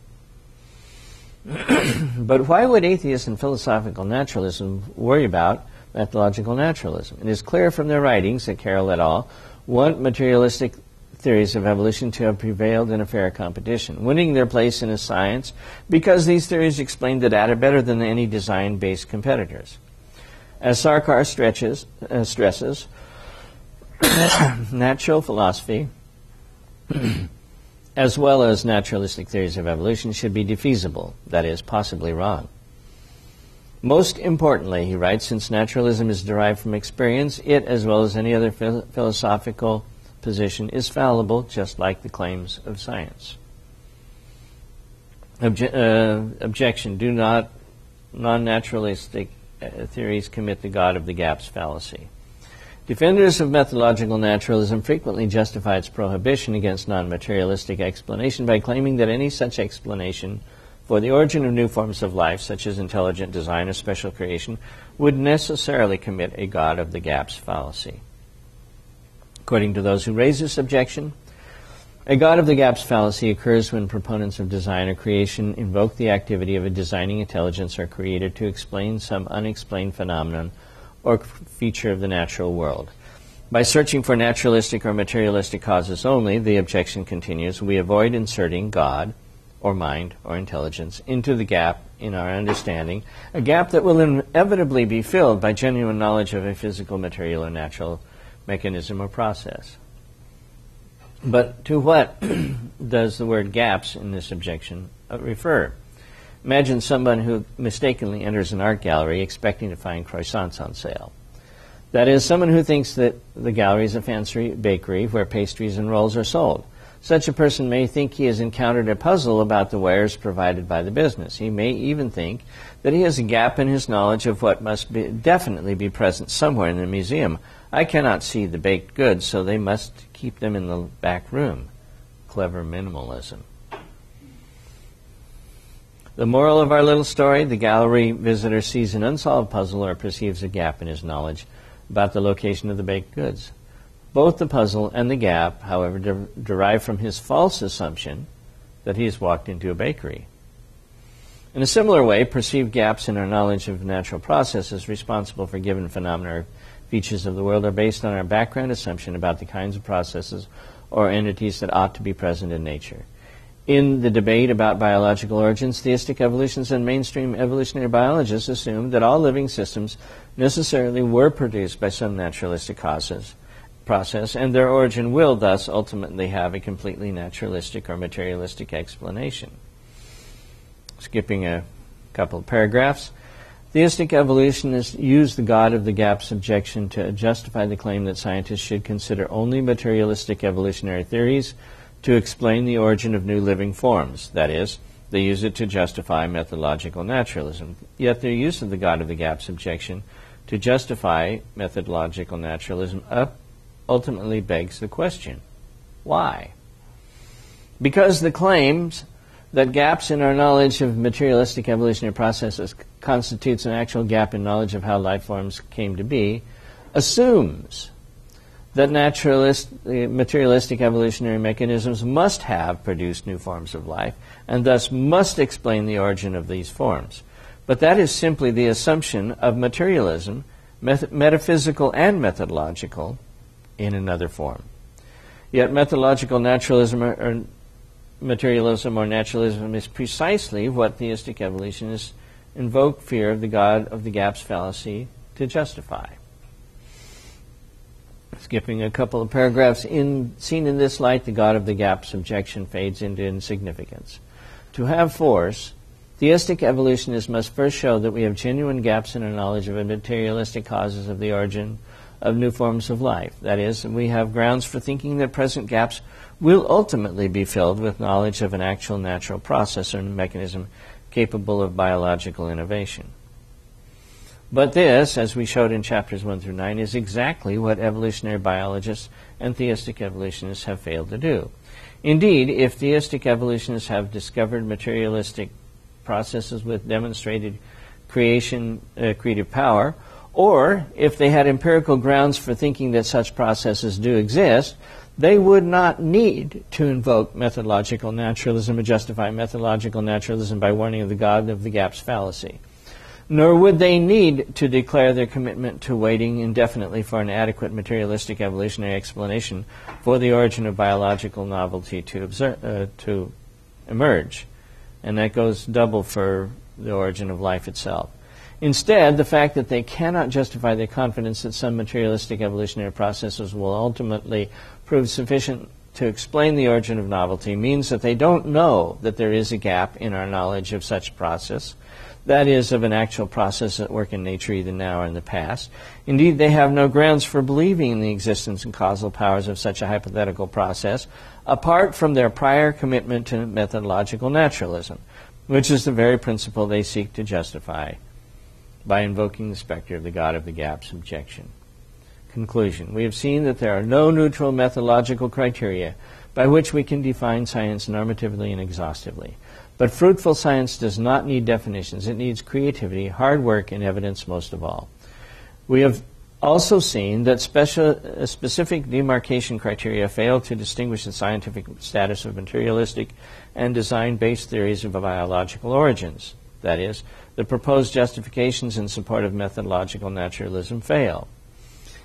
*clears throat* but why would atheists and philosophical naturalism worry about methodological naturalism? It is clear from their writings that Carroll et al. want materialistic theories of evolution to have prevailed in a fair competition, winning their place in a science because these theories explain the data better than any design based competitors. As Sarkar stretches, uh, stresses, *coughs* natural philosophy as well as naturalistic theories of evolution, should be defeasible, that is, possibly wrong. Most importantly, he writes, since naturalism is derived from experience, it, as well as any other phil- philosophical position, is fallible, just like the claims of science. Obje- uh, objection Do not non naturalistic uh, theories commit the God of the gaps fallacy. Defenders of methodological naturalism frequently justify its prohibition against non materialistic explanation by claiming that any such explanation for the origin of new forms of life, such as intelligent design or special creation, would necessarily commit a God of the gaps fallacy. According to those who raise this objection, a God of the gaps fallacy occurs when proponents of design or creation invoke the activity of a designing intelligence or creator to explain some unexplained phenomenon or feature of the natural world. By searching for naturalistic or materialistic causes only, the objection continues, we avoid inserting God, or mind, or intelligence into the gap in our understanding, a gap that will inevitably be filled by genuine knowledge of a physical, material, or natural mechanism or process. But to what *clears throat* does the word gaps in this objection refer? Imagine someone who mistakenly enters an art gallery expecting to find croissants on sale. That is, someone who thinks that the gallery is a fancy bakery where pastries and rolls are sold. Such a person may think he has encountered a puzzle about the wares provided by the business. He may even think that he has a gap in his knowledge of what must be, definitely be present somewhere in the museum. I cannot see the baked goods, so they must keep them in the back room. Clever minimalism. The moral of our little story the gallery visitor sees an unsolved puzzle or perceives a gap in his knowledge about the location of the baked goods. Both the puzzle and the gap, however, de- derive from his false assumption that he has walked into a bakery. In a similar way, perceived gaps in our knowledge of natural processes responsible for given phenomena or features of the world are based on our background assumption about the kinds of processes or entities that ought to be present in nature in the debate about biological origins, theistic evolutionists and mainstream evolutionary biologists assume that all living systems necessarily were produced by some naturalistic causes, process, and their origin will thus ultimately have a completely naturalistic or materialistic explanation. Skipping a couple of paragraphs. Theistic evolutionists use the God of the gaps objection to justify the claim that scientists should consider only materialistic evolutionary theories to explain the origin of new living forms. That is, they use it to justify methodological naturalism. Yet their use of the God of the Gaps objection to justify methodological naturalism ultimately begs the question why? Because the claims that gaps in our knowledge of materialistic evolutionary processes constitutes an actual gap in knowledge of how life forms came to be assumes that naturalist, materialistic evolutionary mechanisms must have produced new forms of life and thus must explain the origin of these forms. But that is simply the assumption of materialism, met- metaphysical and methodological, in another form. Yet methodological naturalism or, or materialism or naturalism is precisely what theistic evolutionists invoke fear of the God of the gaps fallacy to justify. Skipping a couple of paragraphs, in, seen in this light, the God of the gaps objection fades into insignificance. To have force, theistic evolutionists must first show that we have genuine gaps in our knowledge of the materialistic causes of the origin of new forms of life. That is, we have grounds for thinking that present gaps will ultimately be filled with knowledge of an actual natural process or mechanism capable of biological innovation. But this, as we showed in chapters 1 through 9, is exactly what evolutionary biologists and theistic evolutionists have failed to do. Indeed, if theistic evolutionists have discovered materialistic processes with demonstrated creation, uh, creative power, or if they had empirical grounds for thinking that such processes do exist, they would not need to invoke methodological naturalism or justify methodological naturalism by warning of the God of the gaps fallacy. Nor would they need to declare their commitment to waiting indefinitely for an adequate materialistic evolutionary explanation for the origin of biological novelty to, observe, uh, to emerge. And that goes double for the origin of life itself. Instead, the fact that they cannot justify their confidence that some materialistic evolutionary processes will ultimately prove sufficient to explain the origin of novelty means that they don't know that there is a gap in our knowledge of such process, that is, of an actual process at work in nature either now or in the past. Indeed, they have no grounds for believing in the existence and causal powers of such a hypothetical process, apart from their prior commitment to methodological naturalism, which is the very principle they seek to justify by invoking the specter of the God of the gaps objection. Conclusion. We have seen that there are no neutral methodological criteria by which we can define science normatively and exhaustively. But fruitful science does not need definitions. It needs creativity, hard work, and evidence most of all. We have also seen that special, uh, specific demarcation criteria fail to distinguish the scientific status of materialistic and design based theories of biological origins. That is, the proposed justifications in support of methodological naturalism fail.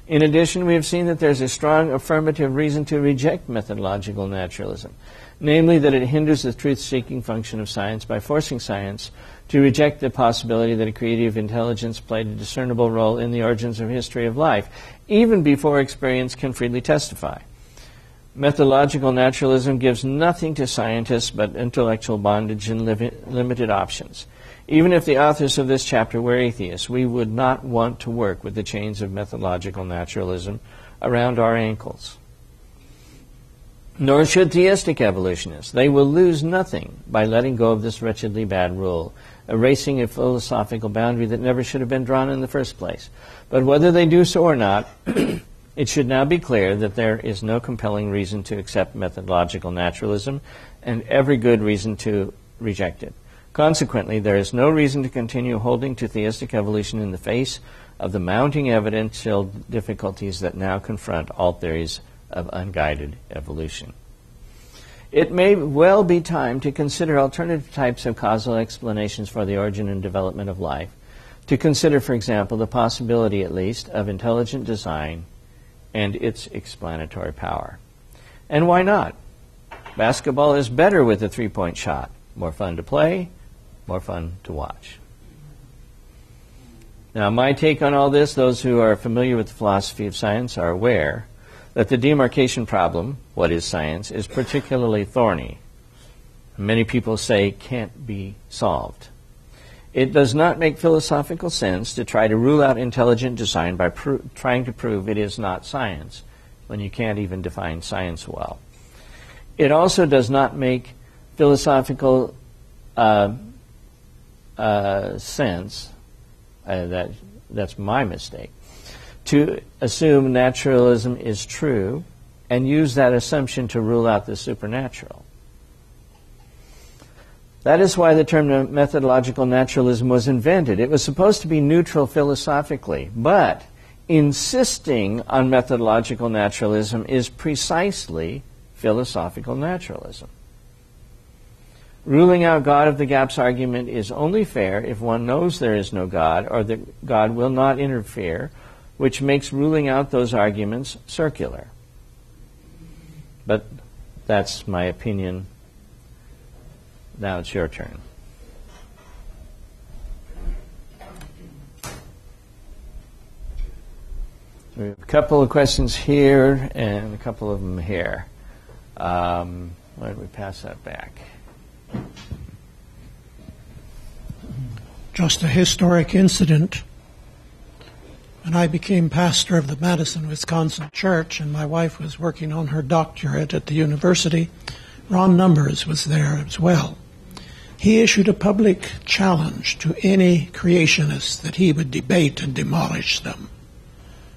In addition, we have seen that there's a strong affirmative reason to reject methodological naturalism, namely that it hinders the truth seeking function of science by forcing science to reject the possibility that a creative intelligence played a discernible role in the origins of history of life, even before experience can freely testify. Methodological naturalism gives nothing to scientists but intellectual bondage and limited options. Even if the authors of this chapter were atheists, we would not want to work with the chains of methodological naturalism around our ankles. Nor should theistic evolutionists. They will lose nothing by letting go of this wretchedly bad rule, erasing a philosophical boundary that never should have been drawn in the first place. But whether they do so or not, *clears throat* it should now be clear that there is no compelling reason to accept methodological naturalism and every good reason to reject it. Consequently, there is no reason to continue holding to theistic evolution in the face of the mounting evidential difficulties that now confront all theories of unguided evolution. It may well be time to consider alternative types of causal explanations for the origin and development of life, to consider, for example, the possibility, at least, of intelligent design and its explanatory power. And why not? Basketball is better with a three point shot, more fun to play, more fun to watch. Now, my take on all this, those who are familiar with the philosophy of science are aware that the demarcation problem, what is science, is particularly thorny. Many people say can't be solved. It does not make philosophical sense to try to rule out intelligent design by trying to prove it is not science when you can't even define science well. It also does not make philosophical uh, uh, sense, uh, that that's my mistake, to assume naturalism is true and use that assumption to rule out the supernatural. That is why the term methodological naturalism was invented. It was supposed to be neutral philosophically, but insisting on methodological naturalism is precisely philosophical naturalism. Ruling out God of the gaps argument is only fair if one knows there is no God or that God will not interfere, which makes ruling out those arguments circular. But that's my opinion. Now it's your turn. We have a couple of questions here and a couple of them here. Um, why don't we pass that back? Just a historic incident. When I became pastor of the Madison, Wisconsin church, and my wife was working on her doctorate at the university, Ron Numbers was there as well. He issued a public challenge to any creationists that he would debate and demolish them.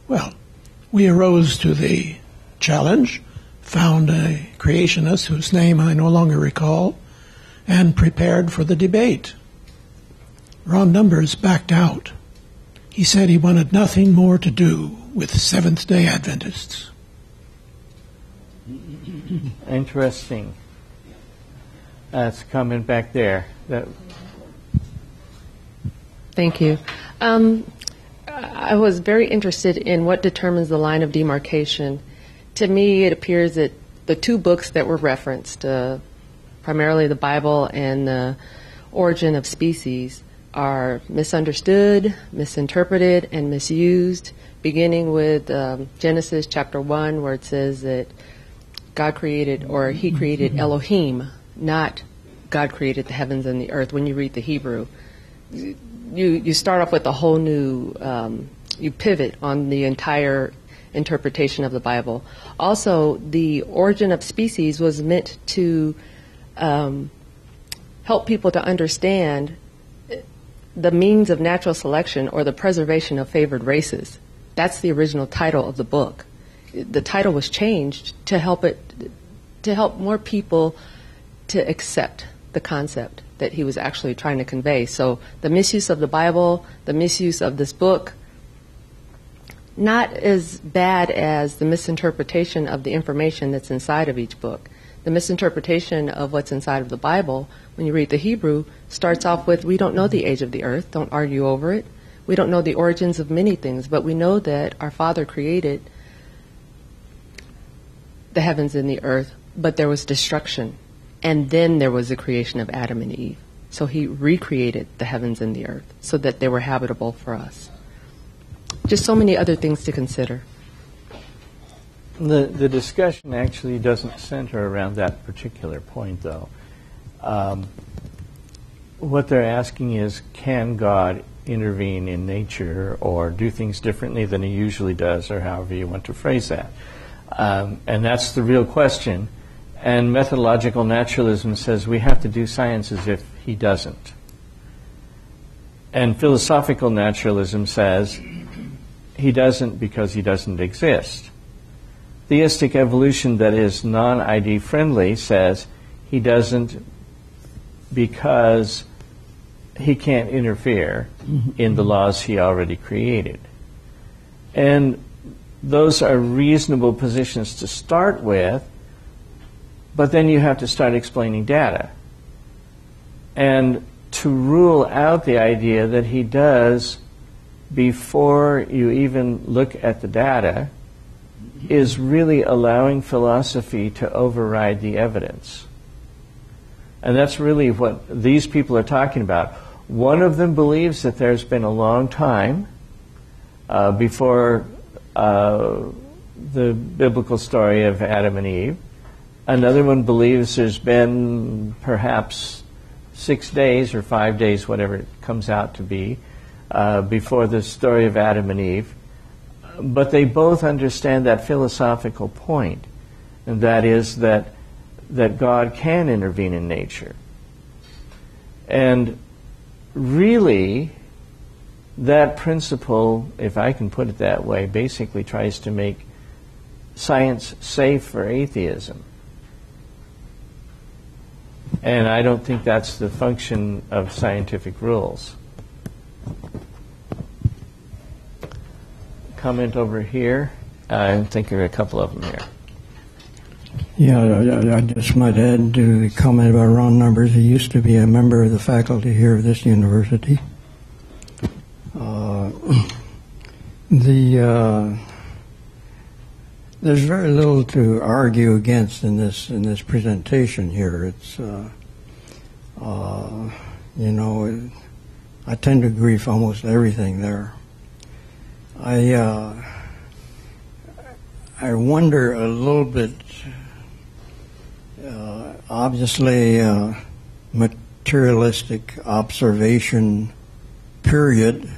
Well, we arose to the challenge, found a creationist whose name I no longer recall, and prepared for the debate. Ron Numbers backed out. He said he wanted nothing more to do with Seventh day Adventists. Interesting. That's coming back there. That Thank you. Um, I was very interested in what determines the line of demarcation. To me, it appears that the two books that were referenced, uh, primarily the Bible and the Origin of Species, are misunderstood, misinterpreted, and misused, beginning with um, Genesis chapter 1, where it says that God created, or He created Elohim, not God created the heavens and the earth. When you read the Hebrew, you, you start off with a whole new, um, you pivot on the entire interpretation of the Bible. Also, the origin of species was meant to um, help people to understand the means of natural selection or the preservation of favored races. That's the original title of the book. The title was changed to help it to help more people to accept the concept that he was actually trying to convey. So the misuse of the Bible, the misuse of this book, not as bad as the misinterpretation of the information that's inside of each book. The misinterpretation of what's inside of the Bible, when you read the Hebrew, starts off with, We don't know the age of the earth, don't argue over it. We don't know the origins of many things, but we know that our Father created the heavens and the earth, but there was destruction. And then there was the creation of Adam and Eve. So he recreated the heavens and the earth so that they were habitable for us. Just so many other things to consider. The, the discussion actually doesn't center around that particular point, though. Um, what they're asking is can God intervene in nature or do things differently than he usually does, or however you want to phrase that? Um, and that's the real question. And methodological naturalism says we have to do science as if he doesn't. And philosophical naturalism says he doesn't because he doesn't exist. Theistic evolution that is non ID friendly says he doesn't because he can't interfere mm-hmm. in the laws he already created. And those are reasonable positions to start with, but then you have to start explaining data. And to rule out the idea that he does before you even look at the data is really allowing philosophy to override the evidence. And that's really what these people are talking about. One of them believes that there's been a long time uh, before uh, the biblical story of Adam and Eve. Another one believes there's been perhaps six days or five days, whatever it comes out to be, uh, before the story of Adam and Eve. But they both understand that philosophical point, and that is that that God can intervene in nature. And really, that principle, if I can put it that way, basically tries to make science safe for atheism. And I don't think that's the function of scientific rules. Comment over here. I think there are a couple of them here. Yeah, I, just might add to the comment about Ron Numbers. He used to be a member of the faculty here at this university. Uh, *clears throat* the uh, there's very little to argue against in this in this presentation here. It's uh, uh you know I tend to agree with almost everything there. I uh, I wonder a little bit uh, obviously uh, materialistic observation period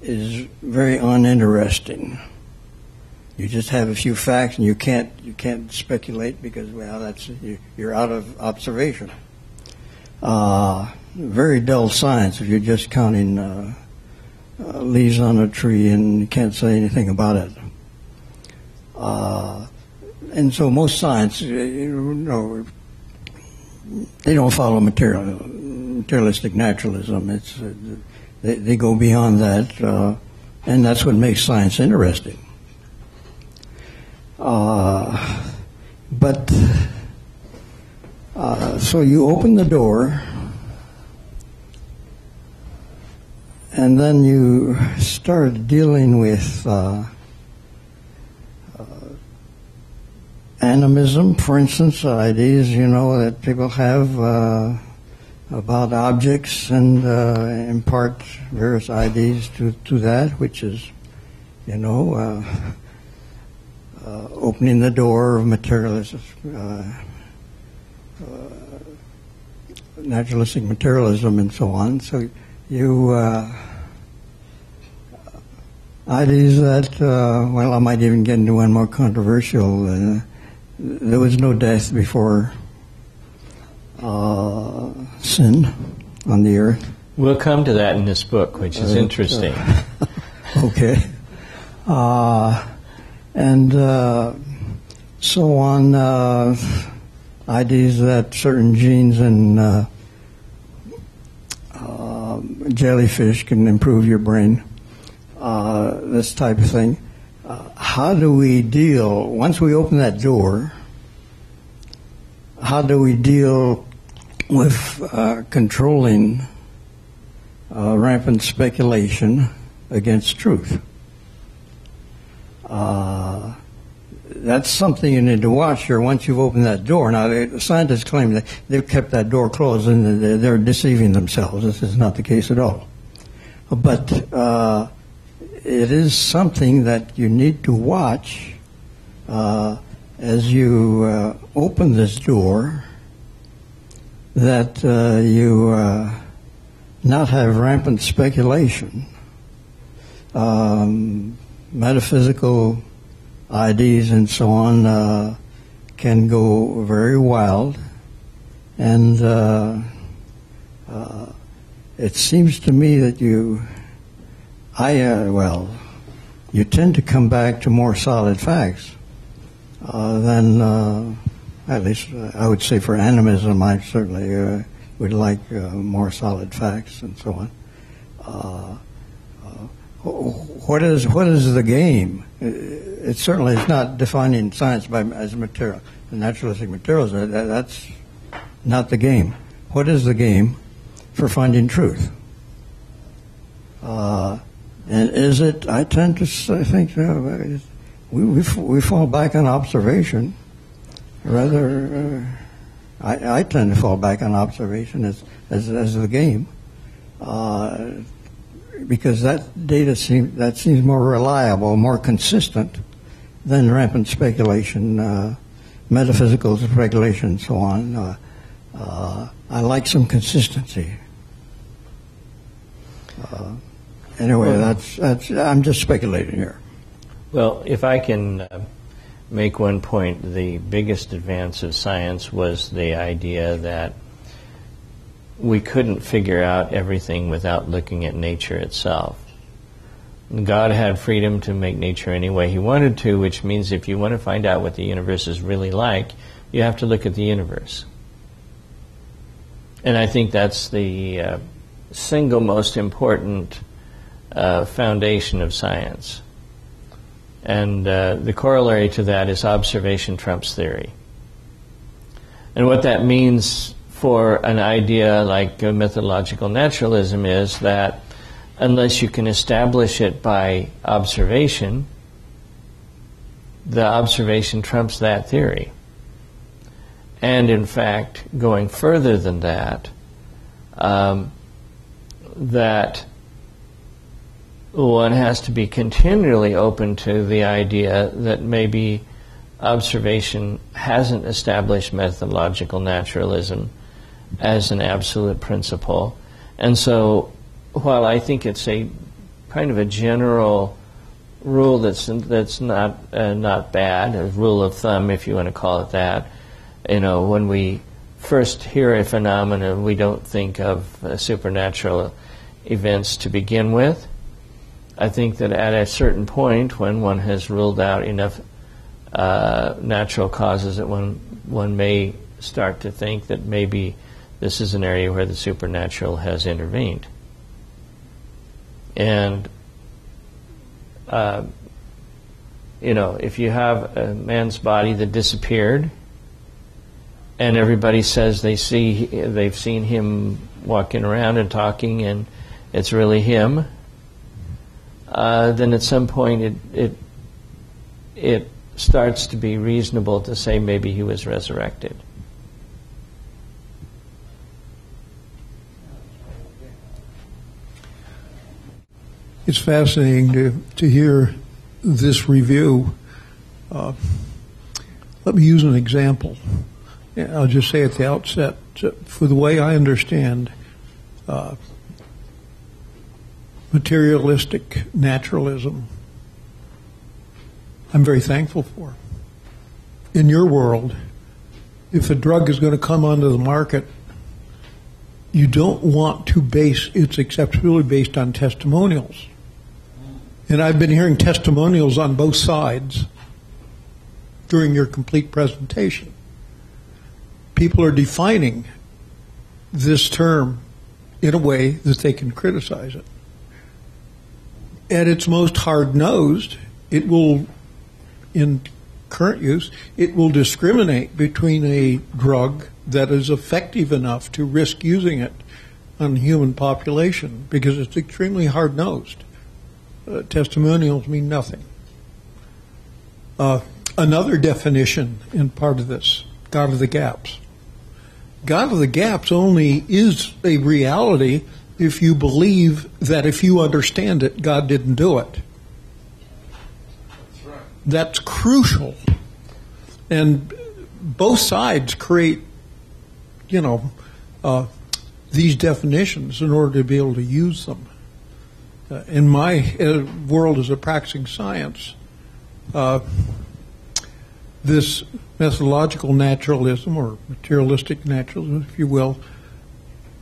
is very uninteresting. You just have a few facts, and you can't you can't speculate because well, that's you're out of observation. Uh, very dull science if you're just counting uh, uh, leaves on a tree and you can't say anything about it. Uh, and so most science, uh, you know, they don't follow material, materialistic naturalism. It's uh, they, they, go beyond that, uh, and that's what makes science interesting. Uh, but uh, so you open the door, and then you start dealing with uh, animism, for instance, ideas you know that people have uh, about objects and uh, impart various ideas to, to that, which is, you know, uh, uh opening the door of materialism, uh, uh, naturalistic materialism, and so on. So you ideas that, well, I might even get into one more controversial there was no death before uh, sin on the earth. We'll come to that in this book, which is uh, interesting. Uh, *laughs* okay. Uh, and uh, so on, uh, ideas that certain genes in jellyfish can improve your brain, this type of thing how do we deal, once we open that door, how do we deal with uh, controlling uh, rampant speculation against truth? Uh, that's something you need to watch here once you've opened that door. Now, the scientists claim that they've kept that door closed and they're deceiving themselves. This is not the case at all. But uh, it is something that you need to watch uh, as you uh, open this door that uh, you uh, not have rampant speculation. Um, metaphysical ideas and so on uh, can go very wild, and uh, it seems to me that you I, uh, well, you tend to come back to more solid facts uh, than, uh, at least uh, I would say for animism, I certainly uh, would like uh, more solid facts and so on. what is what is the game? It, certainly is not defining science by as material, naturalistic materials. That, that's not the game. What is the game for finding truth? Uh, and is it? I tend to I think we, we, we fall back on observation. Rather, uh, I, I tend to fall back on observation as as, as the game, uh, because that data seems that seems more reliable, more consistent than rampant speculation, uh, metaphysical speculation, and so on. Uh, uh, I like some consistency. Anyway, that's, that's, I'm just speculating here. Well, if I can uh, make one point, the biggest advance of science was the idea that we couldn't figure out everything without looking at nature itself. God had freedom to make nature any way He wanted to, which means if you want to find out what the universe is really like, you have to look at the universe. And I think that's the uh, single most important uh, foundation of science. And uh, the corollary to that is observation trumps theory. And what that means for an idea like mythological naturalism is that unless you can establish it by observation, the observation trumps that theory. And in fact, going further than that, um, that one has to be continually open to the idea that maybe observation hasn't established methodological naturalism as an absolute principle. And so, while I think it's a kind of a general rule that's that's not uh, not bad, a rule of thumb, if you want to call it that, you know, when we first hear a phenomenon, we don't think of uh, supernatural events to begin with. I think that at a certain point, when one has ruled out enough uh, natural causes, that one one may start to think that maybe this is an area where the supernatural has intervened. And uh, you know, if you have a man's body that disappeared, and everybody says they see they've seen him walking around and talking, and it's really him, uh, then at some point it it it starts to be reasonable to say maybe he was resurrected. It's fascinating to, to hear this review. Uh, let me use an example. I'll just say at the outset, for the way I understand uh, materialistic naturalism, I'm very thankful for. In your world, if a drug is going to come onto the market, you don't want to base its acceptability based on testimonials. And I've been hearing testimonials on both sides during your complete presentation people are defining this term in a way that they can criticize it. At its most hard nosed, it will, in current use, it will discriminate between a drug that is effective enough to risk using it on the human population because it's extremely hard nosed. Uh, testimonials mean nothing. Uh, another definition in part of this God of the gaps. God of the gaps only is a reality if you believe that if you understand it, God didn't do it. That's, right. That's crucial. And both sides create, you know, uh, these definitions in order to be able to use them. Uh, in my uh, world as a practicing science, uh, this methodological naturalism or materialistic naturalism, if you will,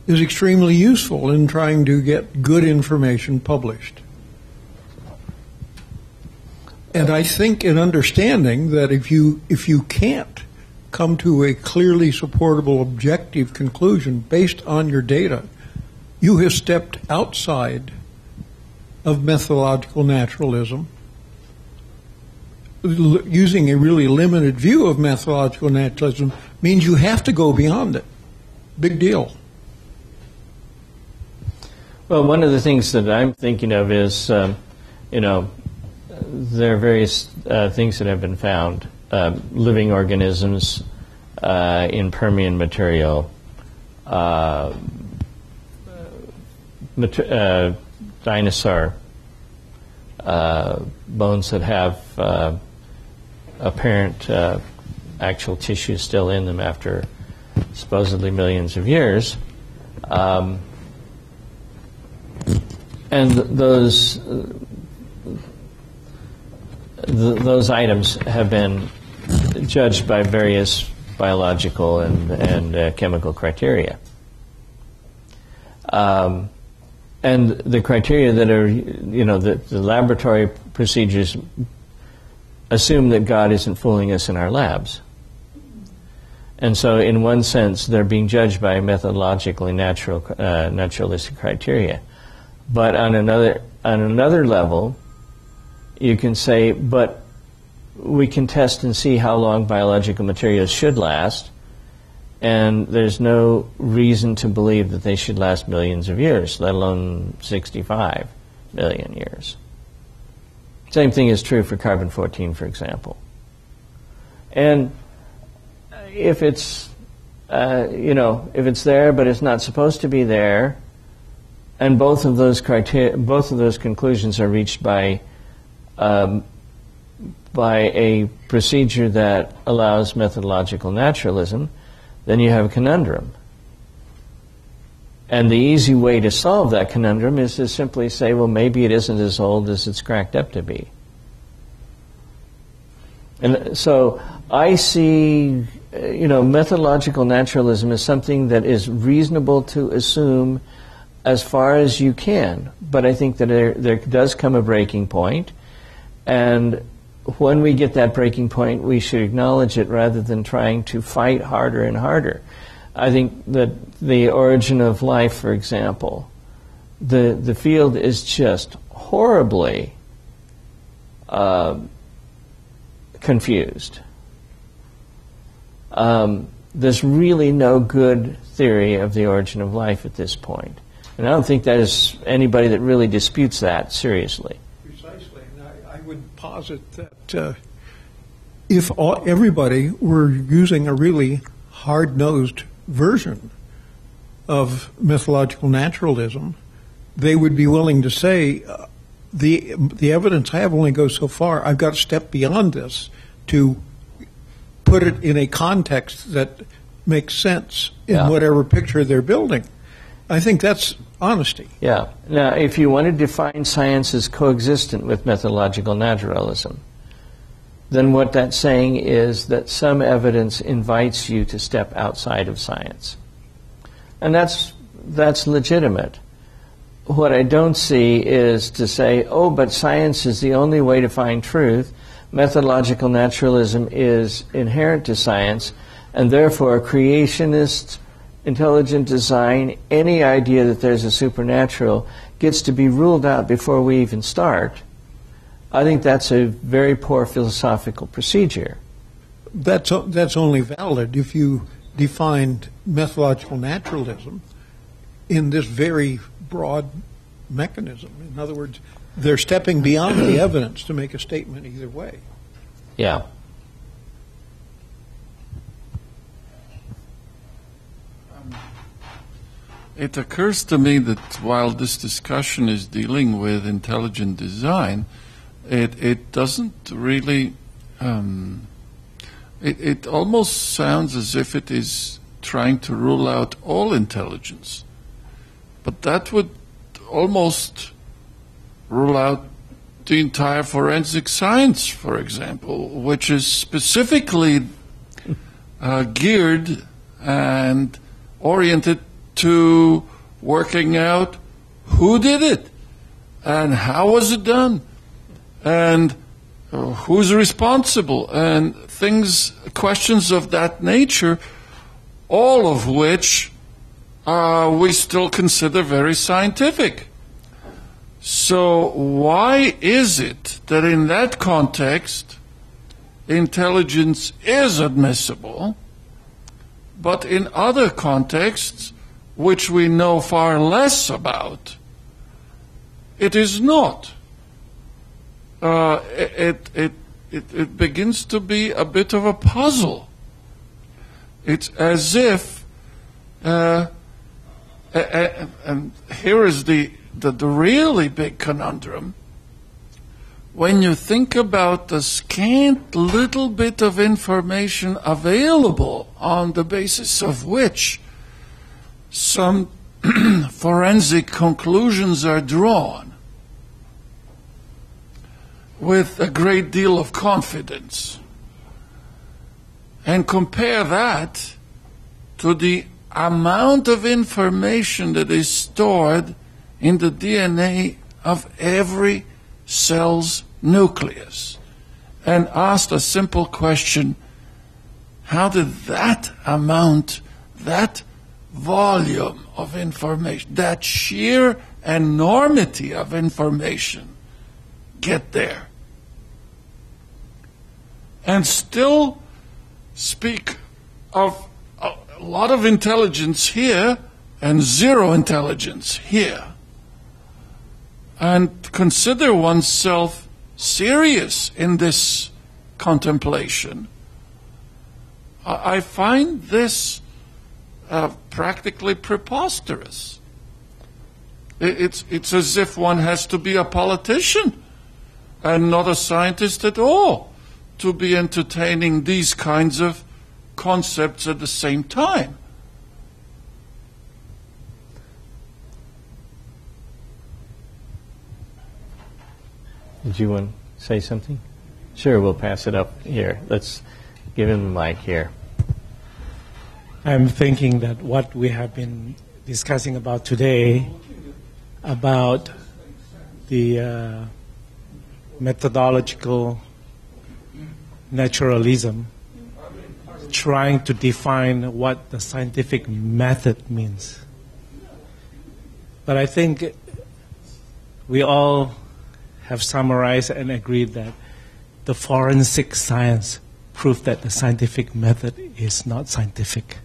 is extremely useful in trying to get good information published. And I think in understanding that if you if you can't come to a clearly supportable objective conclusion based on your data, you have stepped outside of methodological naturalism using a really limited view of methodological naturalism means you have to go beyond it. Big deal. Well, one of the things that I'm thinking of is, um, you know, there are various uh, things that have been found. Uh, living organisms uh, in Permian material, uh, uh, dinosaur uh, bones that have apparent actual tissue still in them after supposedly millions of years. Um, and those th- those items have been judged by various biological and and uh, chemical criteria. Um, and the criteria that are, you know, the, the laboratory procedures assume that God isn't fooling us in our labs. And so, in one sense, they're being judged by methodologically natural, uh, naturalistic criteria. But on another, on another level, you can say, but we can test and see how long biological materials should last, and there's no reason to believe that they should last millions of years, let alone 65 million years. Same thing is true for carbon 14, for example. And if it's uh, you know if it's there but it's not supposed to be there, and both of those criteria, both of those conclusions are reached by um, by a procedure that allows methodological naturalism, then you have a conundrum. And the easy way to solve that conundrum is to simply say, well, maybe it isn't as old as it's cracked up to be. And so I see you know, methodological naturalism is something that is reasonable to assume as far as you can. But I think that there, there does come a breaking point, and when we get that breaking point, we should acknowledge it rather than trying to fight harder and harder. I think that the origin of life, for example, the the field is just horribly uh, confused um, there's really no good theory of the origin of life at this point. And I don't think that is anybody that really disputes that seriously. Precisely. And I, I would posit that uh, if all, everybody were using a really hard nosed version of mythological naturalism, they would be willing to say, uh, the, the evidence I have only goes so far. I've got to step beyond this to put it in a context that makes sense in yeah. whatever picture they're building. I think that's honesty. Yeah. Now, if you want to define science as coexistent with methodological naturalism, then what that's saying is that some evidence invites you to step outside of science. And that's, that's legitimate. What I don't see is to say, oh, but science is the only way to find truth, methodological naturalism is inherent to science, and therefore creationist intelligent design, any idea that there's a supernatural gets to be ruled out before we even start. I think that's a very poor philosophical procedure. That's, that's only valid if you defined methodological naturalism in this very broad mechanism. In other words, they're stepping beyond the evidence to make a statement either way. Yeah. It occurs to me that while this discussion is dealing with intelligent design, it, it doesn't really. Um, it, it almost sounds as if it is trying to rule out all intelligence. But that would almost rule out the entire forensic science, for example, which is specifically uh, geared and oriented to working out who did it? And how was it done? And uh, who's responsible? And things, questions of that nature, all of which uh, we still consider very scientific. So, why is it that in that context, intelligence is admissible, but in other contexts, which we know far less about, it is not? Uh, it, it, it, it begins to be a bit of a puzzle. It's as if, uh, and here is the the, the really big conundrum when you think about the scant little bit of information available on the basis of which some *clears throat* forensic conclusions are drawn with a great deal of confidence. And compare that to the amount of information that is stored in the DNA of every cell's nucleus and asked a simple question how did that amount, that volume of information, that sheer enormity of information get there? And still speak of a lot of intelligence here and zero intelligence here. And consider oneself serious in this contemplation. I find this uh, practically preposterous. It's, it's as if one has to be a politician and not a scientist at all to be entertaining these kinds of concepts at the same time. Did you want to say something? Sure, we'll pass it up here. Let's give him the mic here. I'm thinking that what we have been discussing about today, about the uh, methodological naturalism, trying to define what the scientific method means. But I think we all have summarized and agreed that the forensic science proved that the scientific method is not scientific.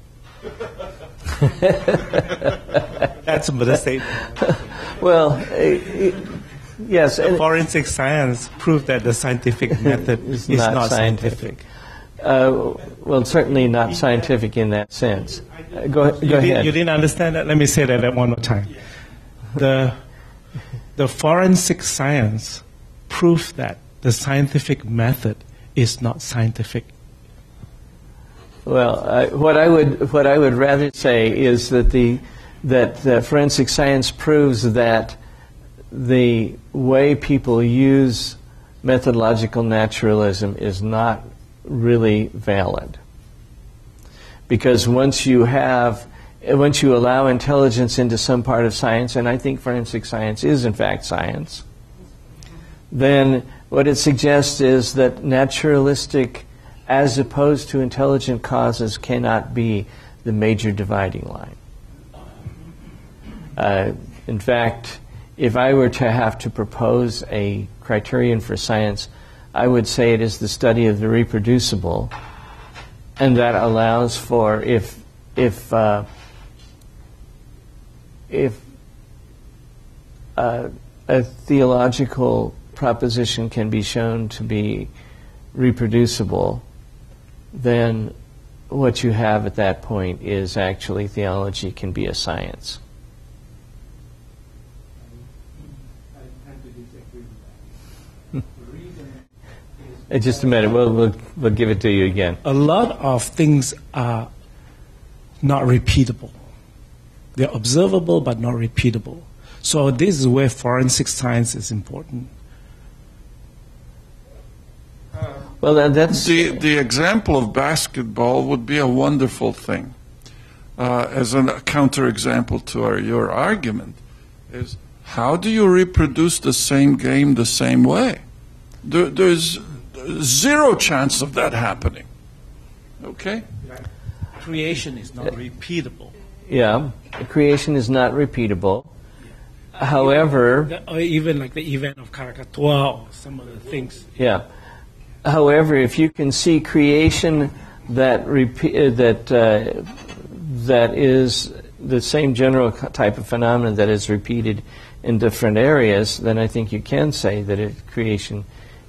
That's a statement. Well, uh, yes. The forensic science proved that the scientific *laughs* method is, not, not, scientific. Uh, well, certainly not scientific in that sense. Uh, go, go you ahead. Did, you didn't understand that? Let me say that one more time. The, the forensic science proved that the scientific method is not scientific. Well, uh, what I would what I would rather say is that the that the forensic science proves that the way people use methodological naturalism is not really valid. Because once you have once you allow intelligence into some part of science, and I think forensic science is in fact science, then what it suggests is that naturalistic as opposed to intelligent causes cannot be the major dividing line. Uh, in fact, if I were to have to propose a criterion for science, I would say it is the study of the reproducible, and that allows for if if uh, if uh, a theological proposition can be shown to be reproducible, then what you have at that point is actually theology can be a science. *laughs* Just a minute, we'll, we'll, we'll give it to you again. A lot of things are not repeatable. They're observable but not repeatable. So this is where forensic science is important. Well, that's The, the example of basketball would be a wonderful thing. Uh, as a counterexample to our, your argument, is how do you reproduce the same game the same way? There, there's zero chance of that happening. Okay? Creation is not repeatable. yeah. Creation is not repeatable. However, The- even like the event of Krakatoa or some of the things. Yeah. However, if you can see creation that uh, that uh, that is the same general type of phenomenon that is repeated in different areas, then I think you can say that it, creation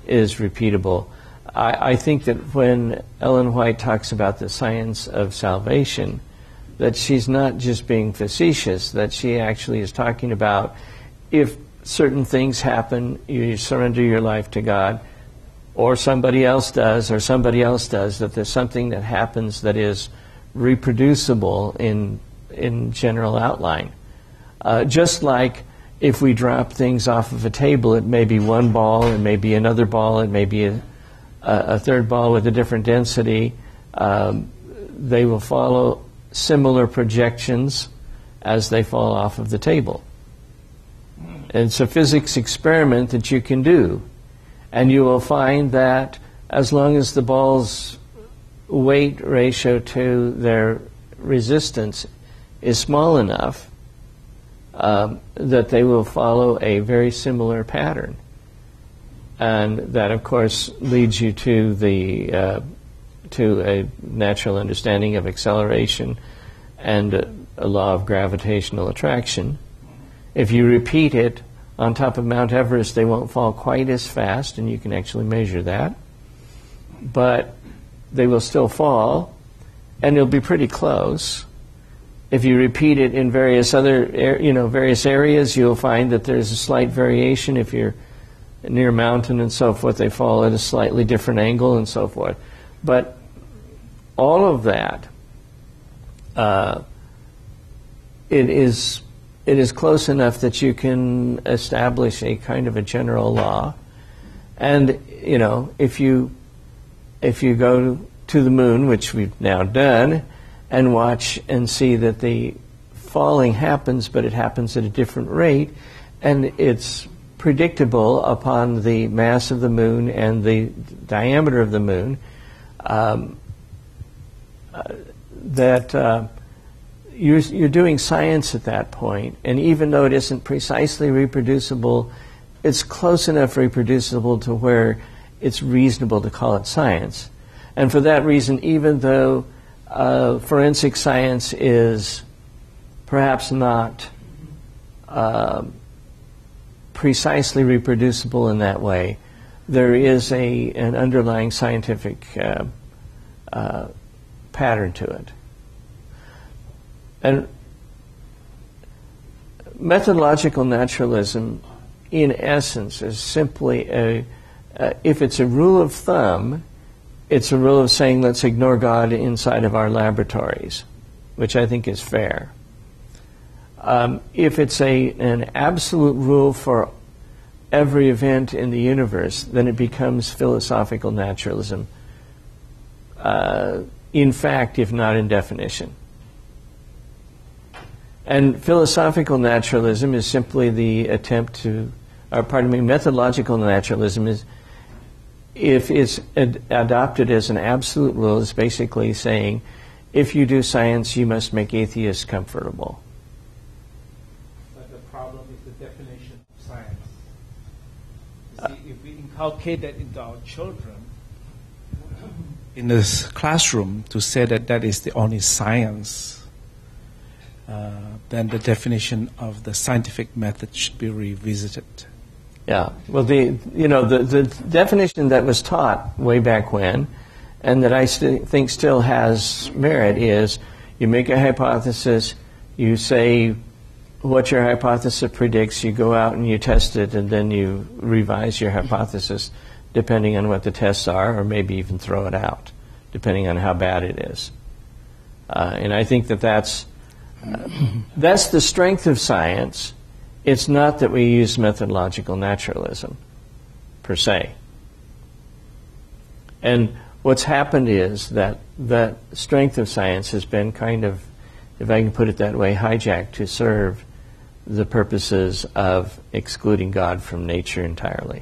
is repeatable. I, I think that when Ellen White talks about the science of salvation, that she's not just being facetious, that she actually is talking about if certain things happen, you surrender your life to God, or somebody else does, or somebody else does, that there's something that happens that is reproducible in, in general outline. Uh, just like if we drop things off of a table, it may be one ball, it may be another ball, it may be a, a, third ball with a different density. Um, they will follow similar projections as they fall off of the table. It's a physics experiment that you can do, and you will find that as long as the balls weight ratio to their resistance is small enough um, that they will follow a very similar pattern. And that, of course, leads you to the uh, to a natural understanding of acceleration and a, a law of gravitational attraction. If you repeat it on top of Mount Everest, they won't fall quite as fast, and you can actually measure that. But they will still fall, and it'll be pretty close. If you repeat it in various other, you know, various areas, you'll find that there's a slight variation. If you're near a mountain and so forth, they fall at a slightly different angle and so forth. But all of that, uh, it is it is close enough that you can establish a kind of a general law. And you know, if you if you go to the moon, which we've now done, and watch and see that the falling happens, but it happens at a different rate, and it's predictable upon the mass of the moon and the diameter of the moon, um, uh, that uh, you're, you're doing science at that point, and even though it isn't precisely reproducible, it's close enough reproducible to where it's reasonable to call it science. And for that reason, even though uh, forensic science is perhaps not uh, precisely reproducible in that way, there is a, an underlying scientific uh, uh pattern to it. And methodological naturalism, in essence, is simply a, uh, if it's a rule of thumb, it's a rule of saying let's ignore God inside of our laboratories, which I think is fair. Um, if it's a, an absolute rule for every event in the universe, then it becomes philosophical naturalism, uh, in fact, if not in definition. And philosophical naturalism is simply the attempt to, or pardon me, methodological naturalism is if it's ad- adopted as an absolute rule, it's basically saying if you do science, you must make atheists comfortable. But the problem is the definition of science. See, if we inculcate that into our children in this classroom to say that that is the only science, uh, then the definition of the scientific method should be revisited. Yeah. Well, the you know the the definition that was taught way back when, and that I st- think still has merit is you make a hypothesis, you say what your hypothesis predicts, you go out and you test it, and then you revise your hypothesis depending on what the tests are, or maybe even throw it out, depending on how bad it is. Uh, and I think that that's that's the strength of science it's not that we use methodological naturalism, per se. And what's happened is that that strength of science has been kind of, if I can put it that way, hijacked to serve the purposes of excluding God from nature entirely.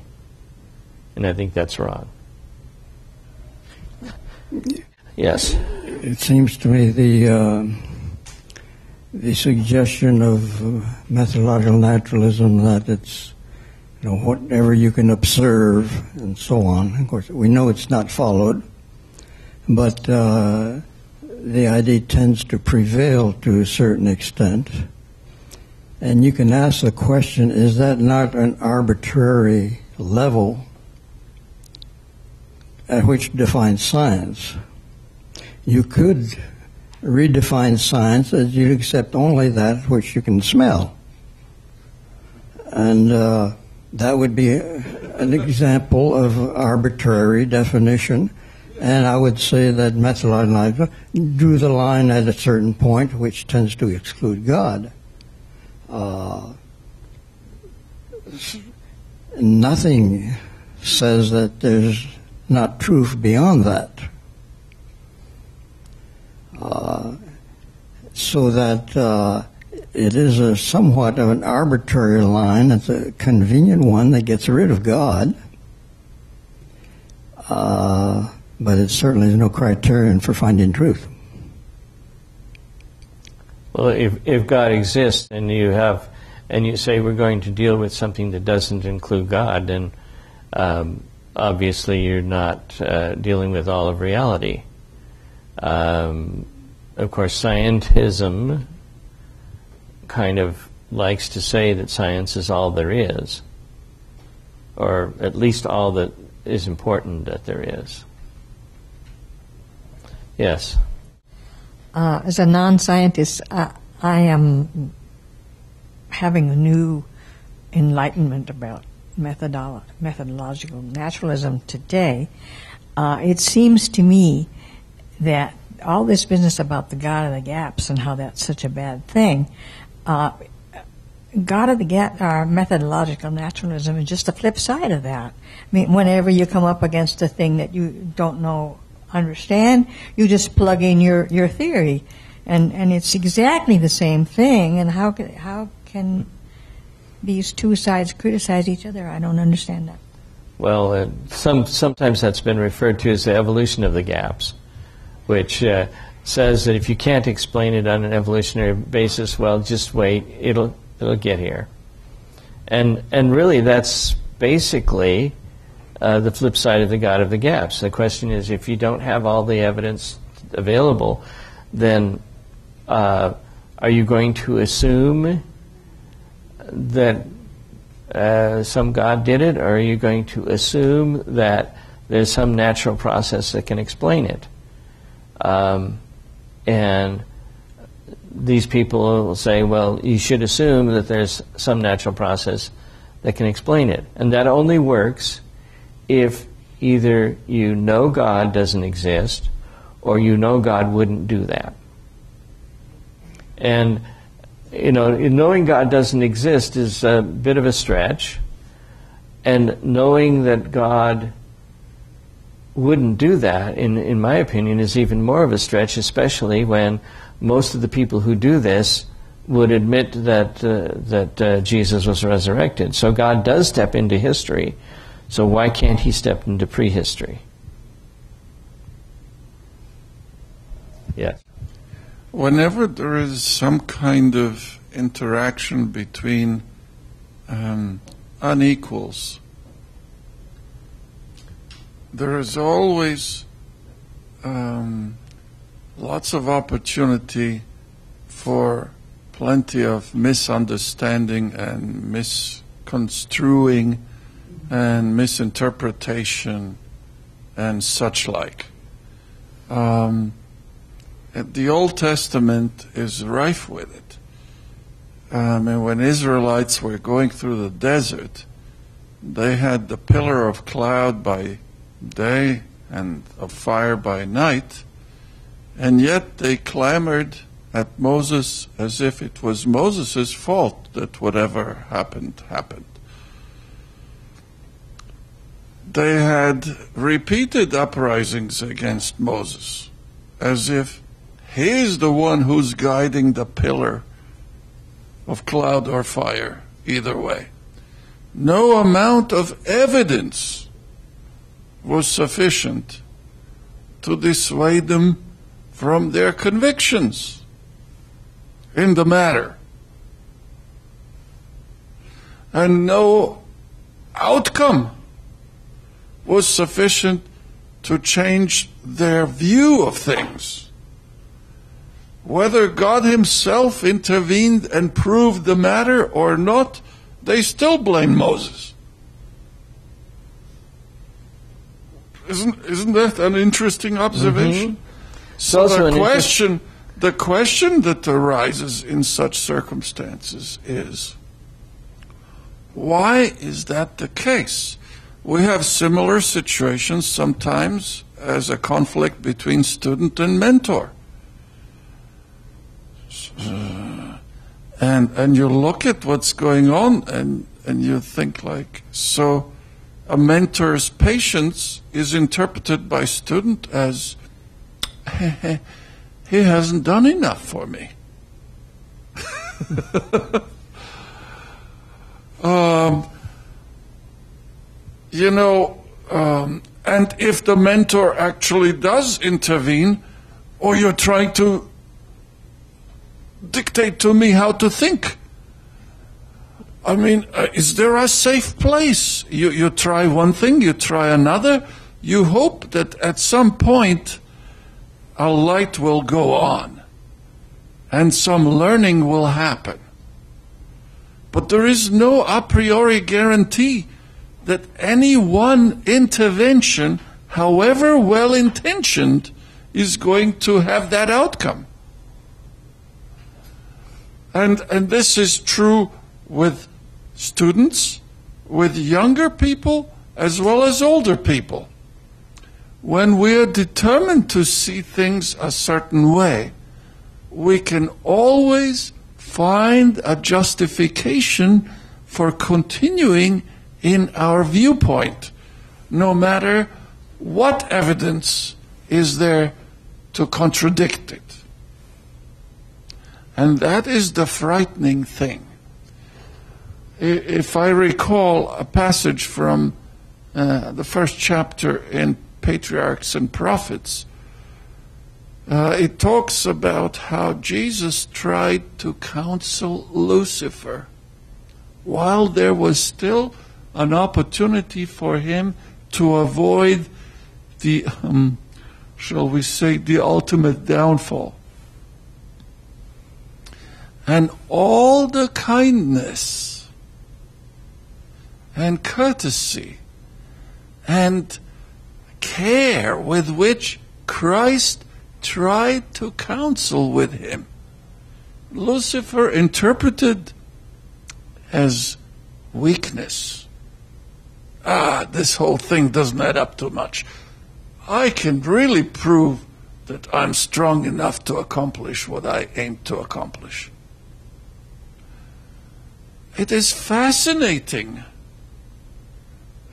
And I think that's wrong. Yes. It seems to me the. Uh the suggestion of uh, methodological naturalism that it's you know whatever you can observe and so on. Of course, we know it's not followed, but uh, the idea tends to prevail to a certain extent. And you can ask the question: Is that not an arbitrary level at which to define science? You could redefine science as you accept only that which you can smell. And uh, that would be an example of arbitrary definition. And I would say that methodological drew the line at a certain point, which tends to exclude God. Uh, nothing says that there's not truth beyond that. Uh, so that uh, it is a somewhat of an arbitrary line. It's a convenient one that gets rid of God. Uh, but it certainly is no criterion for finding truth. Well, if, if God exists and you have, and you say we're going to deal with something that doesn't include God, then um, obviously you're not uh, dealing with all of reality. Um, of course, scientism kind of likes to say that science is all there is, or at least all that is important that there is. Yes. Uh, as a non-scientist, uh, I am having a new enlightenment about methodolo- methodological naturalism today. Uh, it seems to me that all this business about the God of the gaps and how that's such a bad thing, uh, God of the gap, our methodological naturalism is just the flip side of that. I mean, whenever you come up against a thing that you don't know, understand, you just plug in your, your theory. And, and it's exactly the same thing. And how can, how can these two sides criticize each other? I don't understand that. Well, uh, some, sometimes that's been referred to as the evolution of the gaps, which uh, says that if you can't explain it on an evolutionary basis, well, just wait, it'll, it'll get here. And, and really, that's basically uh, the flip side of the God of the gaps. The question is if you don't have all the evidence available, then uh, are you going to assume that uh, some God did it, or are you going to assume that there's some natural process that can explain it? Um, and these people will say, well, you should assume that there's some natural process that can explain it. And that only works if either you know God doesn't exist or you know God wouldn't do that. And, you know, knowing God doesn't exist is a bit of a stretch. And knowing that God wouldn't do that, in, in my opinion, is even more of a stretch, especially when most of the people who do this would admit that, uh, that uh, Jesus was resurrected. So God does step into history. So why can't he step into prehistory? Yes. Whenever there is some kind of interaction between um, unequals, there is always um, lots of opportunity for plenty of misunderstanding and misconstruing and misinterpretation and such like. Um, the Old Testament is rife with it. Um, and when Israelites were going through the desert, they had the pillar of cloud by day and of fire by night, and yet they clamored at Moses as if it was Moses' fault that whatever happened, happened. They had repeated uprisings against Moses as if he's the one who's guiding the pillar of cloud or fire, either way. No amount of evidence was sufficient to dissuade them from their convictions in the matter. And no outcome was sufficient to change their view of things. Whether God Himself intervened and proved the matter or not, they still blame Moses. Isn't, isn't that an interesting observation? Mm-hmm. So the question, the question that arises in such circumstances is, why is that the case? We have similar situations sometimes as a conflict between student and mentor. Uh, and and you look at what's going on and and you think like so a mentor's patience is interpreted by student as *laughs* he hasn't done enough for me. *laughs* um, you know, um, and if the mentor actually does intervene, or you're trying to dictate to me how to think. I mean, uh, is there a safe place? You, you try one thing, you try another, you hope that at some point a light will go on and some learning will happen. But there is no a priori guarantee that any one intervention, however well intentioned, is going to have that outcome. And, and this is true with students, with younger people, as well as older people. When we are determined to see things a certain way, we can always find a justification for continuing in our viewpoint, no matter what evidence is there to contradict it. And that is the frightening thing. If I recall a passage from uh, the first chapter in Patriarchs and Prophets, uh, it talks about how Jesus tried to counsel Lucifer while there was still an opportunity for him to avoid the, um, shall we say, the ultimate downfall. And all the kindness and courtesy and care with which Christ tried to counsel with him, Lucifer interpreted as weakness ah, this whole thing doesn't add up too much. I can really prove that I'm strong enough to accomplish what I aim to accomplish. It is fascinating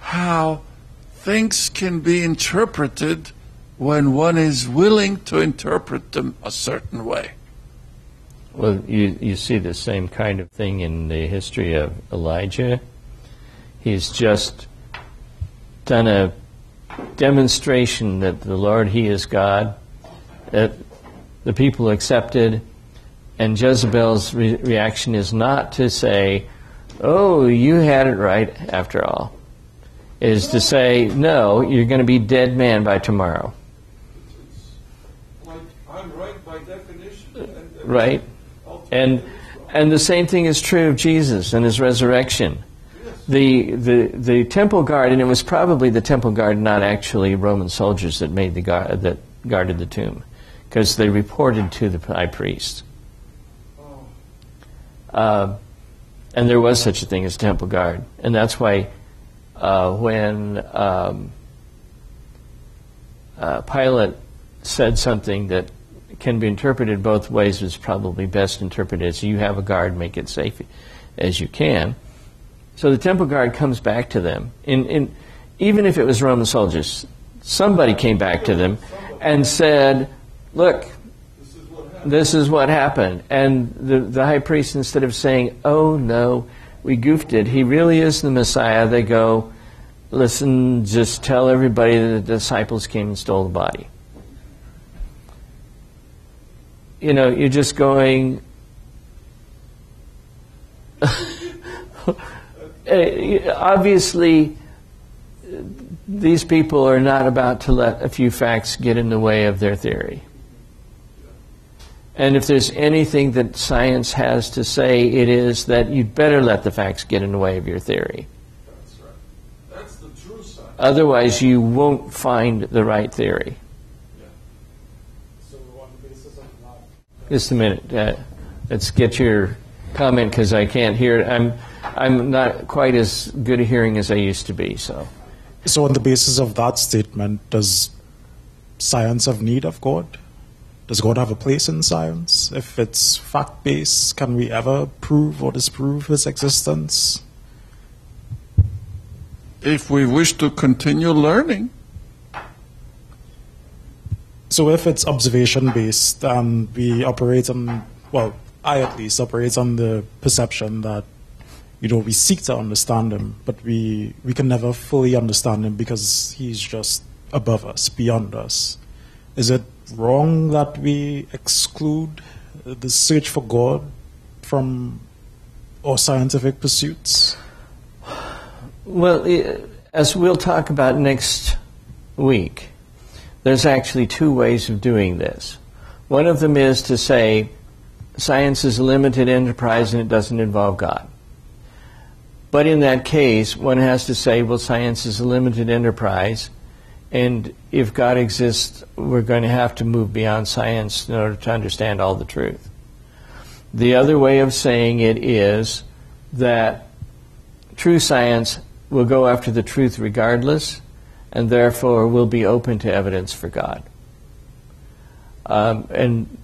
how things can be interpreted when one is willing to interpret them a certain way. Well, you, you see the same kind of thing in the history of Elijah. He's just done a demonstration that the Lord, He is God, that the people accepted, and Jezebel's re- reaction is not to say, Oh, you had it right after all. Is to say, No, you're going to be dead man by tomorrow. Like, I'm right by definition. Right? And, and the same thing is true of Jesus and his resurrection the, the, the temple guard, and it was probably the temple guard, not actually Roman soldiers that made the guard, that guarded the tomb, because they reported to the high priest. Uh, and there was such a thing as temple guard, and that's why uh, when um, uh, Pilate said something that can be interpreted both ways, was probably best interpreted as you have a guard, make it safe as you can. So the temple guard comes back to them. In, in, even if it was Roman soldiers, somebody came back to them and said, Look, this is what happened. And the, the high priest, instead of saying, Oh no, we goofed it, he really is the Messiah, they go, Listen, just tell everybody that the disciples came and stole the body. You know, you're just going. uh, *laughs* obviously, these people are not about to let a few facts get in the way of their theory. And if there's anything that science has to say, it is that you'd better let the facts get in the way of your theory. That's right. That's the true science. Otherwise, you won't find the right theory. Yeah. So on the basis of that, Just a minute. Uh, let's get your comment because I can't hear it. I'm, I'm not quite as good a hearing as I used to be. So, so on the basis of that statement, does science have need of God? Does God have a place in science? If it's fact based, can we ever prove or disprove his existence? If we wish to continue learning, So if it's observation based and we operate on, well, I at least operate on the perception that you know, we seek to understand him, but we, we can never fully understand him because he's just above us, beyond us. Is it wrong that we exclude uh, the search for God from our scientific pursuits? Well, as we'll talk about next week, there's actually two ways of doing this. One of them is to say science is a limited enterprise and it doesn't involve God. But in that case, one has to say, well, science is a limited enterprise, and if God exists, we're going to have to move beyond science in order to understand all the truth. The other way of saying it is that true science will go after the truth regardless, and therefore will be open to evidence for God. Um, and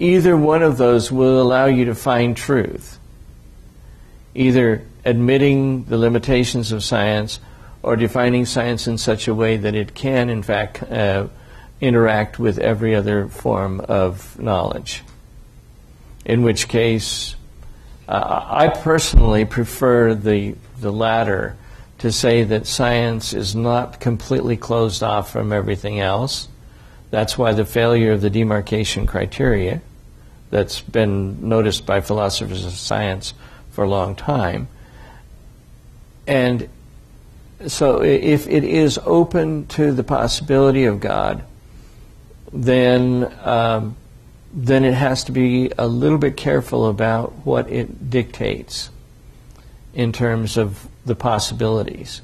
either one of those will allow you to find truth, either admitting the limitations of science or defining science in such a way that it can, in fact, uh, interact with every other form of knowledge. In which case, uh, I personally prefer the the latter to say that science is not completely closed off from everything else. That's why the failure of the demarcation criteria that's been noticed by philosophers of science for a long time. And so, if it is open to the possibility of God, then um, then it has to be a little bit careful about what it dictates in terms of the possibilities.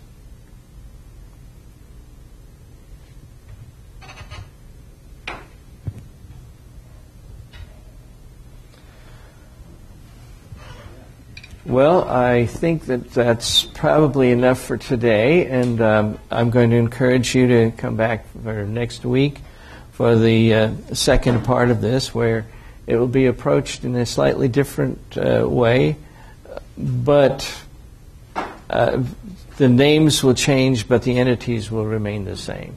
Well, I think that that's probably enough for today, and um, I'm going to encourage you to come back for next week for the uh, second part of this, where it will be approached in a slightly different uh, way, but uh, the names will change, but the entities will remain the same.